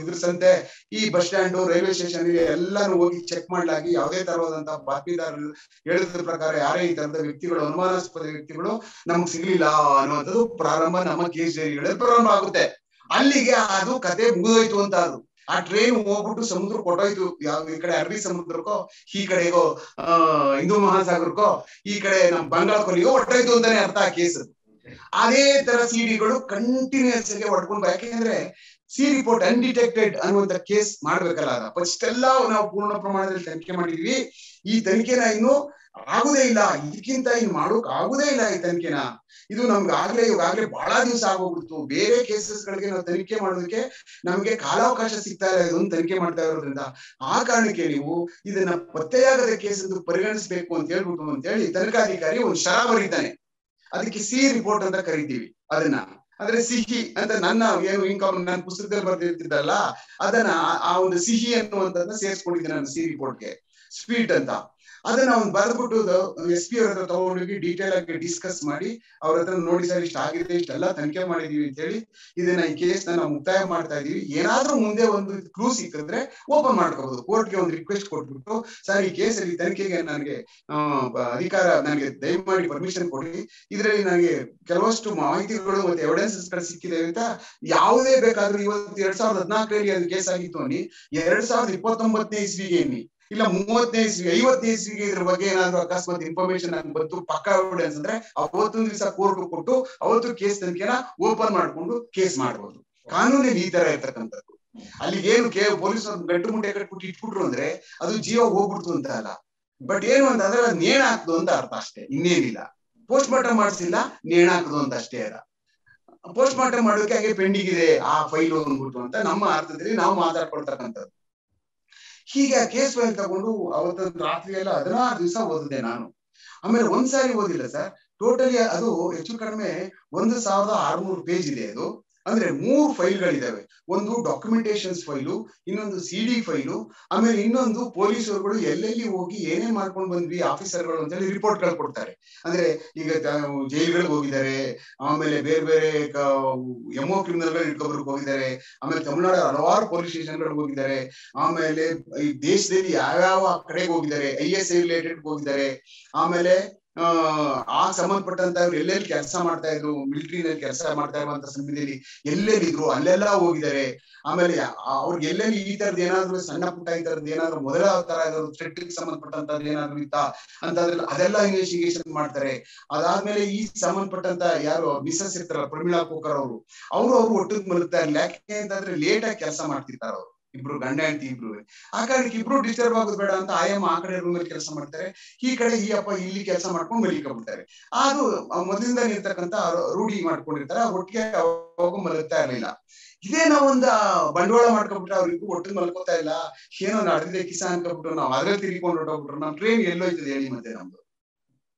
ಇದ್ರ ಸಂತೆ, ಈ ಬಸ್ ಸ್ಟ್ಯಾಂಡ್, ರೈಲ್ವೆ ಸ್ಟೇಷನ್ ಎಲ್ಲಾನು ಹೋಗಿ ಚೆಕ್ ಮಾಡ್ಲಾಗಿ ಯಾವುದೇ ತರವಾದಂತಹ ಬಾತ್ಮೀದಾರರು ಹೇಳಿದ ಪ್ರಕಾರ ಯಾರೇ ಈ ತರದ ವ್ಯಕ್ತಿಗಳು, ಅನುಮಾನಾಸ್ಪದ ವ್ಯಕ್ತಿಗಳು ನಮ್ಗೆ ಸಿಗ್ಲಿಲ್ಲ ಅನ್ನುವಂಥದ್ದು ಪ್ರಾರಂಭ ನಮ್ಮ ಕೇಸ್ ಡೈರಿಗಳಲ್ಲಿ ಪ್ರಾರಂಭ ಆಗುತ್ತೆ. ಅಲ್ಲಿಗೆ ಅದು ಕತೆ ಮುಗಿದೋಯ್ತು ಅಂತ ಅದು. ಆ ಟ್ರೈನ್ ಹೋಗ್ಬಿಟ್ಟು ಸಮುದ್ರ ಕೊಟ್ಟೋಯ್ತು ಯಾವ ಈ ಕಡೆ ಅರಬ್ಬಿ ಸಮುದ್ರಕ್ಕೋ ಈ ಕಡೆಗೋ ಹಿಂದೂ ಮಹಾಸಾಗರಕ್ಕೋ ಈ ಕಡೆ ನಮ್ ಬಂಗಾಳ ಕೊಲ್ಲಿಗೋ ಹೊಟ್ಟೋಯ್ತು ಅಂತಾನೆ ಅರ್ಥ ಆ ಕೇಸ್ ಅದೇ ತರ ಸಿಡಿಗಳು ಕಂಟಿನ್ಯೂಸ್ ಆಗಿ ಹೊಡ್ಕೊಂಡು ಯಾಕೆಂದ್ರೆ ಸಿ ರಿಪೋರ್ಟ್ ಅನ್ಡಿಟೆಕ್ಟೆಡ್ ಅನ್ನುವಂತ ಕೇಸ್ ಮಾಡ್ಬೇಕಲ್ಲ. ಫಸ್ಟ್ ಎಲ್ಲ ನಾವು ಪೂರ್ಣ ಪ್ರಮಾಣದಲ್ಲಿ ತನಿಖೆ ಮಾಡಿದ್ವಿ. ಈ ತನಿಖೆನ ಇನ್ನು ಆಗುದೇ ಇಲ್ಲ. ಇದಕ್ಕಿಂತ ಇನ್ ಮಾಡೋಕ್ ಆಗುದೇ ಇಲ್ಲ ಈ ತನಿಖೆನ. ಇದು ನಮ್ಗೆ ಆಗ್ಲೇ ಇವಾಗ್ಲೇ ಬಹಳ ದಿವಸ ಆಗೋಗ್ಬಿಡ್ತು. ಬೇರೆ ಕೇಸಸ್ ಗಳಿಗೆ ನಾವು ತನಿಖೆ ಮಾಡೋದಕ್ಕೆ ನಮ್ಗೆ ಕಾಲಾವಕಾಶ ಸಿಗ್ತಾ ಇಲ್ಲ ಇದೊಂದು ತನಿಖೆ ಮಾಡ್ತಾ ಇರೋದ್ರಿಂದ. ಆ ಕಾರಣಕ್ಕೆ ನೀವು ಇದನ್ನ ಪತ್ತೆಯಾಗದ ಕೇಸ್ ಎಂದು ಪರಿಗಣಿಸಬೇಕು ಅಂತ ಹೇಳ್ಬಿಟ್ಟು ಅಂತ ಹೇಳಿ ತನಿಖಾಧಿಕಾರಿ ಒಂದು ಶರ ಬರೀತಾನೆ. ಅದಕ್ಕೆ ಸಿ ರಿಪೋರ್ಟ್ ಅಂತ ಕರಿತೀವಿ ಅದನ್ನ. ಅಂದ್ರೆ ಸಿಹಿ ಅಂತ ನನ್ನ ಏನು ಇನ್ಕಮ್ ನನ್ನ ಪುಸ್ತಕದಲ್ಲಿ ಬರ್ದಿರ್ತಿದ್ದಲ್ಲ, ಅದನ್ನ ಆ ಒಂದು ಸಿಹಿ ಅನ್ನುವಂಥದ್ದನ್ನ ಸೇರಿಸ್ಕೊಂಡಿದ್ದೆ ನಾನು ಸಿ ರಿಪೋರ್ಟ್ಗೆ. ಸ್ವೀಟ್ ಅಂತ. ಅದನ್ನ ಅವ್ನು ಬರ್ದ್ಬಿಟ್ಟು ಎಸ್ ಪಿ ಅವ್ರ ಹತ್ರ ತಗೊಂಡೋಗಿ ಡೀಟೇಲ್ ಆಗಿ ಡಿಸ್ಕಸ್ ಮಾಡಿ, ಅವ್ರ ಹತ್ರ ನೋಡಿ ಸರ್ ಇಷ್ಟ ಆಗಿದೆ, ಇಷ್ಟೆಲ್ಲ ತನಿಖೆ ಮಾಡಿದೀವಿ ಅಂತ ಹೇಳಿ, ಇದನ್ನ ಈ ಕೇಸ್ ನಾವು ಮುಕ್ತಾಯ ಮಾಡ್ತಾ ಇದೀವಿ. ಏನಾದ್ರೂ ಮುಂದೆ ಒಂದು ಕ್ಲೂ ಸಿಕ್ಕಿದ್ರೆ ಓಪನ್ ಮಾಡ್ಕೋಬಹುದು ಕೋರ್ಟ್ಗೆ ಒಂದು ರಿಕ್ವೆಸ್ಟ್ ಕೊಟ್ಬಿಟ್ಟು, ಸರ್, ಈ ಕೇಸಲ್ಲಿ ತನಿಖೆಗೆ ನನಗೆ ಅಧಿಕಾರ ನನಗೆ ದಯಮಾಡಿ ಪರ್ಮಿಷನ್ ಕೊಡಿ. ಇದರಲ್ಲಿ ನನಗೆ ಕೆಲವಷ್ಟು ಮಾಹಿತಿಗಳು ಮತ್ತೆ ಎವಿಡೆನ್ಸಸ್ಗಳು ಸಿಕ್ಕಿದೆ ಅಂತ ಯಾವುದೇ ಬೇಕಾದ್ರೂ ಇವತ್ತು ಎರಡ್ ಸಾವಿರದ ಹದಿನಾಲ್ಕರಲ್ಲಿ ಅದು ಕೇಸ್ ಆಗಿತ್ತು ಅನ್ನಿ. ಎರಡ್ ಸಾವಿರದ ಇಪ್ಪತ್ತೊಂಬತ್ತನೇ ಇಸ್ವಿಗೆ ಅನ್ನಿ. ಇಲ್ಲ ಮೂವತ್ತನೇ ಇಸ್ವಿ ಐವತ್ತನೇ ಇಸ್ವಿಗೆ ಇದ್ರ ಬಗ್ಗೆ ಏನಾದ್ರು ಅಕಸ್ಮಾತ್ ಇನ್ಫಾರ್ಮೇಶನ್ ನಂಗೆ ಬಂತು, ಪಕ್ಕ ಎವಿಡೆನ್ಸ್ ಅಂದ್ರೆ ಅವತ್ತೊಂದು ದಿವಸ ಕೋರ್ಟ್ ಕೊಟ್ಟು ಅವತ್ತು ಕೇಸ್ ತನಿಖೆನ ಓಪನ್ ಮಾಡ್ಕೊಂಡು ಕೇಸ್ ಮಾಡ್ಬೋದು. ಕಾನೂನಿನ ಈ ತರ ಇರ್ತಕ್ಕಂಥದ್ದು. ಅಲ್ಲಿಗೆ ಏನು ಪೊಲೀಸ್ ಗಂಟು ಮುಂಡೆ ಕಟ್ಬಿಟ್ಟು ಇಟ್ಬಿಟ್ರು ಅಂದ್ರೆ ಅದು ಜೀವ ಹೋಗ್ಬಿಡ್ತು ಅಂತ ಅಲ್ಲ. ಬಟ್ ಏನು ಅಂತಂದ್ರೆ ಅದು ನೇಣ ಹಾಕ್ದು ಅಂತ ಅರ್ಥ ಅಷ್ಟೇ, ಇನ್ನೇನಿಲ್ಲ. ಪೋಸ್ಟ್ ಮಾರ್ಟಮ್ ಮಾಡಿಸಿಲ್ಲ ಹಾಕುದು ಅಂತ ಅಷ್ಟೇ ಅಲ್ಲ ಪೋಸ್ಟ್ ಮಾರ್ಟಮ್ ಮಾಡೋಕೆ ಹಾಗೆ ಪೆಂಡಿಂಗ್ ಇದೆ, ಆ ಫೈಲ್ ಅಂದ್ಬಿಟ್ಟು ಅಂತ ನಮ್ಮ ಅರ್ಥದಲ್ಲಿ ನಾವು ಮಾತಾಡ್ಕೊಳ್ತಕ್ಕಂಥದ್ದು. ಹೀಗೆ ಕೇಸ್ ಫೈಲ್ ತಗೊಂಡು ಅವತ್ತೊಂದು ರಾತ್ರಿ ಎಲ್ಲ ಹದಿನಾರು ದಿವಸ ಓದಿದೆ ನಾನು. ಆಮೇಲೆ ಒಂದ್ಸಾರಿ ಓದಿಲ್ಲ ಸರ್ ಟೋಟಲಿ ಅದು ಹೆಚ್ಚು ಕಡಿಮೆ ಒಂದು ಸಾವಿರದ ಆರ್ನೂರು ಪೇಜ್ ಇದೆ ಅದು. ಅಂದ್ರೆ ಮೂರು ಫೈಲ್ಗಳಿದಾವೆ ಒಂದು ಡಾಕ್ಯುಮೆಂಟೇಶನ್ಸ್ ಫೈಲು ಇನ್ನೊಂದು ಸಿ ಡಿ ಫೈಲು ಆಮೇಲೆ ಇನ್ನೊಂದು ಪೊಲೀಸರುಗಳು ಎಲ್ಲೆಲ್ಲಿ ಹೋಗಿ ಏನೇ ಮಾಡ್ಕೊಂಡು ಬಂದ್ವಿ ಆಫೀಸರ್ಗಳು ಅಂತೇಳಿ ರಿಪೋರ್ಟ್ಗಳು ಕೊಡ್ತಾರೆ. ಅಂದ್ರೆ ಈಗ ಜೈಲ್ಗಳಿಗೆ ಹೋಗಿದ್ದಾರೆ, ಆಮೇಲೆ ಬೇರೆ ಬೇರೆ ಎಂಒ ಕ್ರಿಮಿನಲ್ ಇಟ್ಕೊಬ್ರಿಗೆ ಹೋಗಿದ್ದಾರೆ, ಆಮೇಲೆ ತಮಿಳುನಾಡು ಹಲವಾರು ಪೊಲೀಸ್ ಸ್ಟೇಷನ್ ಗಳಿಗೆ ಹೋಗಿದ್ದಾರೆ, ಆಮೇಲೆ ಈ ದೇಶದಲ್ಲಿ ಯಾವ್ಯಾವ ಕಡೆಗೆ ಹೋಗಿದ್ದಾರೆ ಐ ಎಸ್ ಐ ರಿಲೇಟೆಡ್ ಹೋಗಿದ್ದಾರೆ, ಆಮೇಲೆ ಆ ಸಂಬಂಧಪಟ್ಟಂತ ಅವ್ರು ಎಲ್ಲೆಲ್ಲಿ ಕೆಲಸ ಮಾಡ್ತಾ ಇದ್ರು, ಮಿಲಿಟರಿನಲ್ಲಿ ಕೆಲಸ ಮಾಡ್ತಾ ಇರುವಂತ ಸಮಯದಲ್ಲಿ ಎಲ್ಲೆಲ್ಲಿದ್ರು, ಅಲ್ಲೆಲ್ಲ ಹೋಗಿದ್ದಾರೆ. ಆಮೇಲೆ ಅವ್ರಿಗೆ ಎಲ್ಲೆಲ್ಲಿ ಈ ತರದ್ ಏನಾದ್ರು ಸಣ್ಣ ಪುಟ್ಟ ಈ ತರದ್ ಏನಾದ್ರು ಮೊದಲ ತರ ಏನಾದ್ರು ಥ್ರೆಟ್ ಸಂಬಂಧಪಟ್ಟಂತದ್ದು ಏನಾದ್ರು ಇತ್ತ? ಅಂತ ಅದೆಲ್ಲ ಇನ್ವೆಸ್ಟಿಗೇಷನ್ ಮಾಡ್ತಾರೆ. ಅದಾದ್ಮೇಲೆ ಈ ಸಂಬಂಧಪಟ್ಟಂತ ಯಾರು ಮಿಸಸ್ ಇರ್ತಾರಲ್ಲ ಪ್ರಮೀಳಾ ಕೋಕರ್ ಅವರು ಅವರು ಅವ್ರು ಒಟ್ಟಿಗೆ ಮಲಗ್ತಾ ಯಾಕೆ ಅಂತಂದ್ರೆ ಲೇಟ್ ಆಗಿ ಕೆಲಸ ಮಾಡ್ತಿರ್ತಾರ ಅವ್ರು ಇಬ್ರು ಗಂಡ ಹೆಂಡತಿ ಇಬ್ರು. ಕಾರಣಕ್ಕೆ ಇಬ್ರು ಡಿಸ್ಟರ್ಬ್ ಆಗೋದು ಬೇಡ ಅಂತ ಆಯಮ್ಮ ಆ ಕಡೆ ರೂಮ್ ಅಲ್ಲಿ ಕೆಲಸ ಮಾಡ್ತಾರೆ. ಈ ಕಡೆ ಈ ಅಪ್ಪ ಇಲ್ಲಿ ಕೆಲಸ ಮಾಡ್ಕೊಂಡು ಮಲಿಕೊಂಡ್ಬಿಡ್ತಾರೆ ಅದು ಮೊದಲಿಂದ ಇರ್ತಕ್ಕಂತ ರೂಢಿ ಮಾಡ್ಕೊಂಡಿರ್ತಾರೆ. ಒಟ್ಟಿಗೆ ಅವಾಗ ಮಲಗ್ತಾ ಇರ್ಲಿಲ್ಲ. ಇದೇ ನಾವೊಂದ ಬಂಡವಾಳ ಮಾಡ್ಕೊಂಡ್ಬಿಟ್ರೆ ಅವ್ರಿಗೂ ಒಟ್ಟಿಗೆ ಮಲ್ಕೋತಾ ಇಲ್ಲ. ಏನೋ ನಡೆದಿದೆ ಕಿಸ ಅನ್ಕೊಂಡ್ಬಿಟ್ಟು ನಾವು ಅದ್ರಲ್ಲಿ ತಿರ್ಕೊಂಡು ಹೊರಟೋಗ್ಬಿಟ್ರು. ನಮ್ ಟ್ರೈನ್ ಎಲ್ಲೋಯ್ತದೆ ಹೇಳಿ ಮತ್ತೆ ನಮ್ದು.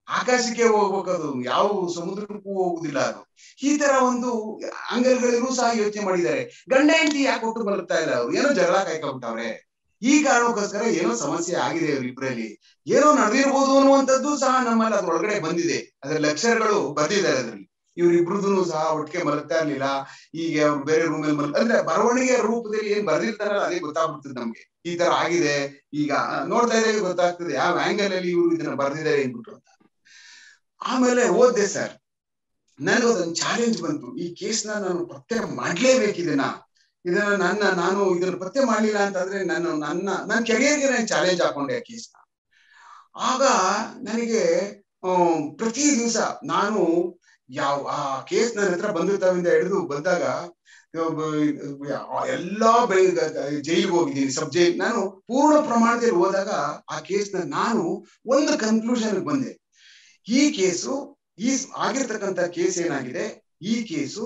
ಆಕಾಶಕ್ಕೆ ಹೋಗ್ಬೇಕದು ಯಾವ ಸಮುದ್ರಕ್ಕೂ ಹೋಗುದಿಲ್ಲ ಅದು. ಈ ತರ ಒಂದು ಅಂಗಲ್ಗಳಿಗೂ ಸಹ ಯೋಚನೆ ಮಾಡಿದ್ದಾರೆ. ಗಂಡ ಹೆಂಡತಿ ಯಾಕೆ ಕೊಟ್ಟು ಬರ್ತಾ ಇಲ್ಲ ಅವ್ರು? ಏನೋ ಜಗಳ ಕಾಯ್ಕೊಂಡ್ಬಿಟ್ಟವ್ರೆ ಈ ಕಾರಣಕ್ಕೋಸ್ಕರ ಏನೋ ಸಮಸ್ಯೆ ಆಗಿದೆ ಇಬ್ಬರಲ್ಲಿ ಏನೋ ನಡೆದಿರ್ಬೋದು ಅನ್ನುವಂಥದ್ದು ಸಹ ನಮ್ಮಲ್ಲಿ ಅದ್ರೊಳಗಡೆ ಬಂದಿದೆ. ಅದ್ರ ಲೆಕ್ಚರ್ಗಳು ಬಂದಿದ್ದಾರೆ ಅದ್ರಲ್ಲಿ. ಇವ್ರಿಬ್ರದ್ದು ಸಹ ಒಟ್ಟಿಗೆ ಮಲಗ್ತಾ ಇರ್ಲಿಲ್ಲ. ಈಗ ಅವ್ರು ಬೇರೆ ರೂಮ್ ಅಲ್ಲಿ ಮಲ್ ಅಂದ್ರೆ ಬರವಣಿಗೆ ರೂಪದಲ್ಲಿ ಏನ್ ಬರ್ದಿರ್ತಾರಲ್ಲ ಅದೇ ಗೊತ್ತಾಗ್ಬಿಡ್ತದೆ ನಮ್ಗೆ. ಈ ತರ ಆಗಿದೆ. ಈಗ ನೋಡ್ತಾ ಇದ್ದೇವೆ ಗೊತ್ತಾಗ್ತದೆ ಯಾವ ಆಂಗಲ್ ಅಲ್ಲಿ ಇವ್ರು ಇದನ್ನ ಬರ್ದಿದ್ದಾರೆ ಅಂದ್ಬಿಟ್ಟು ಅಂತ. ಆಮೇಲೆ ಓದ್ದೆ ಸರ್. ನನಗೊಂದೊಂದು ಚಾಲೆಂಜ್ ಬಂತು. ಈ ಕೇಸ್ನ ನಾನು ಪತ್ತೆ ಮಾಡ್ಲೇಬೇಕು ಇದನ್ನ ಇದನ್ನ ನನ್ನ, ನಾನು ಇದನ್ನ ಪತ್ತೆ ಮಾಡ್ಲಿಲ್ಲ ಅಂತಂದ್ರೆ ನಾನು ನನ್ನ ನನ್ನ ಕೆರಿಯರ್ಗೆ ನಾನು ಚಾಲೆಂಜ್ ಹಾಕೊಂಡೆ ಆ ಕೇಸ್ನ ಆಗ ನನಗೆ ಪ್ರತಿ ದಿವಸ ನಾನು ಯಾವ, ಆ ಕೇಸ್ ನನ್ನ ಹತ್ರ ಬಂದಿರ್ತಾವಿಂದ ಹಿಡಿದು ಬಂದಾಗ ಎಲ್ಲಾ ಜೈಲಿಗೆ ಹೋಗಿದ್ದೀನಿ. ಸಬ್ ಜೈಲ್, ನಾನು ಪೂರ್ಣ ಪ್ರಮಾಣದಲ್ಲಿ ಹೋದಾಗ ಆ ಕೇಸ್ನ ನಾನು ಒಂದು ಕನ್ಕ್ಲೂಷನ್ ಬಂದೆ. ಈ ಕೇಸು, ಈ ಆಗಿರ್ತಕ್ಕಂತ ಕೇಸ್ ಏನಾಗಿದೆ? ಈ ಕೇಸು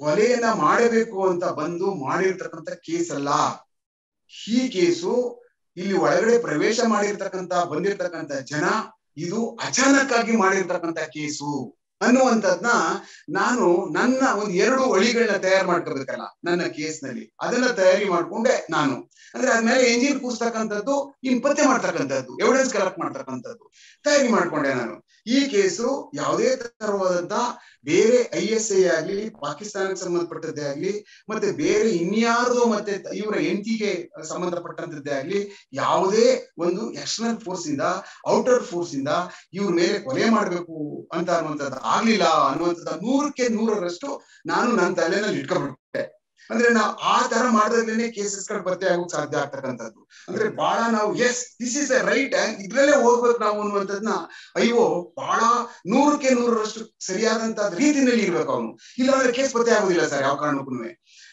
ಕೊಲೆಯನ್ನ ಮಾಡಬೇಕು ಅಂತ ಬಂದು ಮಾಡಿರ್ತಕ್ಕಂಥ ಕೇಸ್ ಅಲ್ಲ ಈ ಕೇಸು ಇಲ್ಲಿ ಒಳಗಡೆ ಪ್ರವೇಶ ಮಾಡಿರ್ತಕ್ಕಂತ ಬಂದಿರತಕ್ಕಂತ ಜನ, ಇದು ಅಚಾನಕ್ ಆಗಿ ಮಾಡಿರ್ತಕ್ಕಂಥ ಕೇಸು. ಅನ್ನುವಂಥದ್ನ ನಾನು ನನ್ನ ಒಂದು ಎರಡು ಒಳಿಗಳನ್ನ ತಯಾರು ಮಾಡ್ತಿರ್ಬೇಕಲ್ಲ ನನ್ನ ಕೇಸ್ನಲ್ಲಿ. ಅದನ್ನ ತಯಾರಿ ಮಾಡ್ಕೊಂಡೆ ನಾನು. ಅಂದ್ರೆ ಅದ್ಮೇಲೆ ಎಂಜಿನ್ ಕೂಸ್ತಕ್ಕಂಥದ್ದು ಇನ್ ಪತ್ತೆ ಮಾಡ್ತಕ್ಕಂಥದ್ದು ಎವಿಡೆನ್ಸ್ ಕಲೆಕ್ಟ್ ಮಾಡ್ತಕ್ಕಂಥದ್ದು. ತಯಾರಿ ಮಾಡ್ಕೊಂಡೆ ನಾನು. ಈ ಕೇಸು ಯಾವುದೇ ತರವಾದಂತಹ ಬೇರೆ ಐ ಎಸ್ ಐ ಆಗ್ಲಿ, ಪಾಕಿಸ್ತಾನಕ್ಕೆ ಸಂಬಂಧಪಟ್ಟದ್ದೇ ಆಗ್ಲಿ, ಮತ್ತೆ ಬೇರೆ ಇನ್ಯಾರ್ದು ಮತ್ತೆ ಇವರ ಎಂಟಿಗೆ ಸಂಬಂಧಪಟ್ಟಂತದ್ದೇ ಆಗ್ಲಿ, ಯಾವುದೇ ಒಂದು ಎಕ್ಸ್ಟರ್ನಲ್ ಫೋರ್ಸ್ ಇಂದ ಔಟರ್ ಫೋರ್ಸ್ ಇಂದ ಇವ್ರ ಮೇಲೆ ಕೊಲೆ ಮಾಡ್ಬೇಕು ಅಂತ ಅನ್ನುವಂಥದ್ದು ಆಗ್ಲಿಲ್ಲ ಅನ್ನುವಂಥದ್ದು ನೂರಕ್ಕೆ ನೂರರಷ್ಟು ನಾನು ನನ್ನ ತಲೆನಲ್ಲಿ ಇಟ್ಕೊಂಡ್ಬಿಟ್ಟೆ. ಅಂದ್ರೆ ನಾವು ಆ ತರ ಮಾಡಿದ್ರೇನೆ ಕೇಸಸ್ಗಳು ಪತ್ತೆ ಆಗೋಕ್ ಸಾಧ್ಯ ಆಗ್ತಕ್ಕಂಥದ್ದು. ಅಂದ್ರೆ ಬಹಳ ನಾವು yes this is a right ಇದ್ರಲ್ಲೇ ಹೋಗ್ಬೇಕು ನಾವು ಅನ್ನುವಂಥದ್ನ, ಅಯ್ಯೋ ಬಹಳ ನೂರಕ್ಕೆ ನೂರರಷ್ಟು ಸರಿಯಾದಂತ ರೀತಿನಲ್ಲಿ ಇರ್ಬೇಕು ಅವನು. ಇಲ್ಲಾಂದ್ರೆ ಕೇಸ್ ಪತ್ತೆ ಆಗುದಿಲ್ಲ ಸರ್ ಯಾವ ಕಾರಣಕ್ಕೂ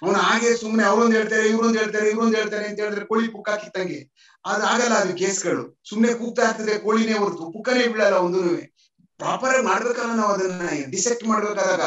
ಅವನು ಹಾಗೆ ಸುಮ್ಮನೆ ಅವ್ರೊಂದ್ ಹೇಳ್ತಾರೆ, ಇವ್ರೊಂದ್ ಹೇಳ್ತಾರೆ ಇವ್ರೊಂದ್ ಹೇಳ್ತಾರೆ ಅಂತ ಹೇಳಿದ್ರೆ ಕೋಳಿ ಪುಕ್ಕ ಕಿತ್ತಂಗೆ. ಅದು ಆಗಲ್ಲ ಅದು ಕೇಸ್ಗಳು ಸುಮ್ನೆ ಕೂಗ್ತಾ ಇರ್ತದೆ ಕೋಳಿನೇ ಹೊರತು. ಪುಕ್ಕನೇ ಬೀಳಲ್ಲ ಒಂದು ಪ್ರಾಪರ್ ಆಗಿ ಮಾಡ್ಬೇಕಲ್ಲ ನಾವು ಅದನ್ನ ಡಿಸೆಕ್ಟ್ ಮಾಡ್ಬೇಕಾದಾಗ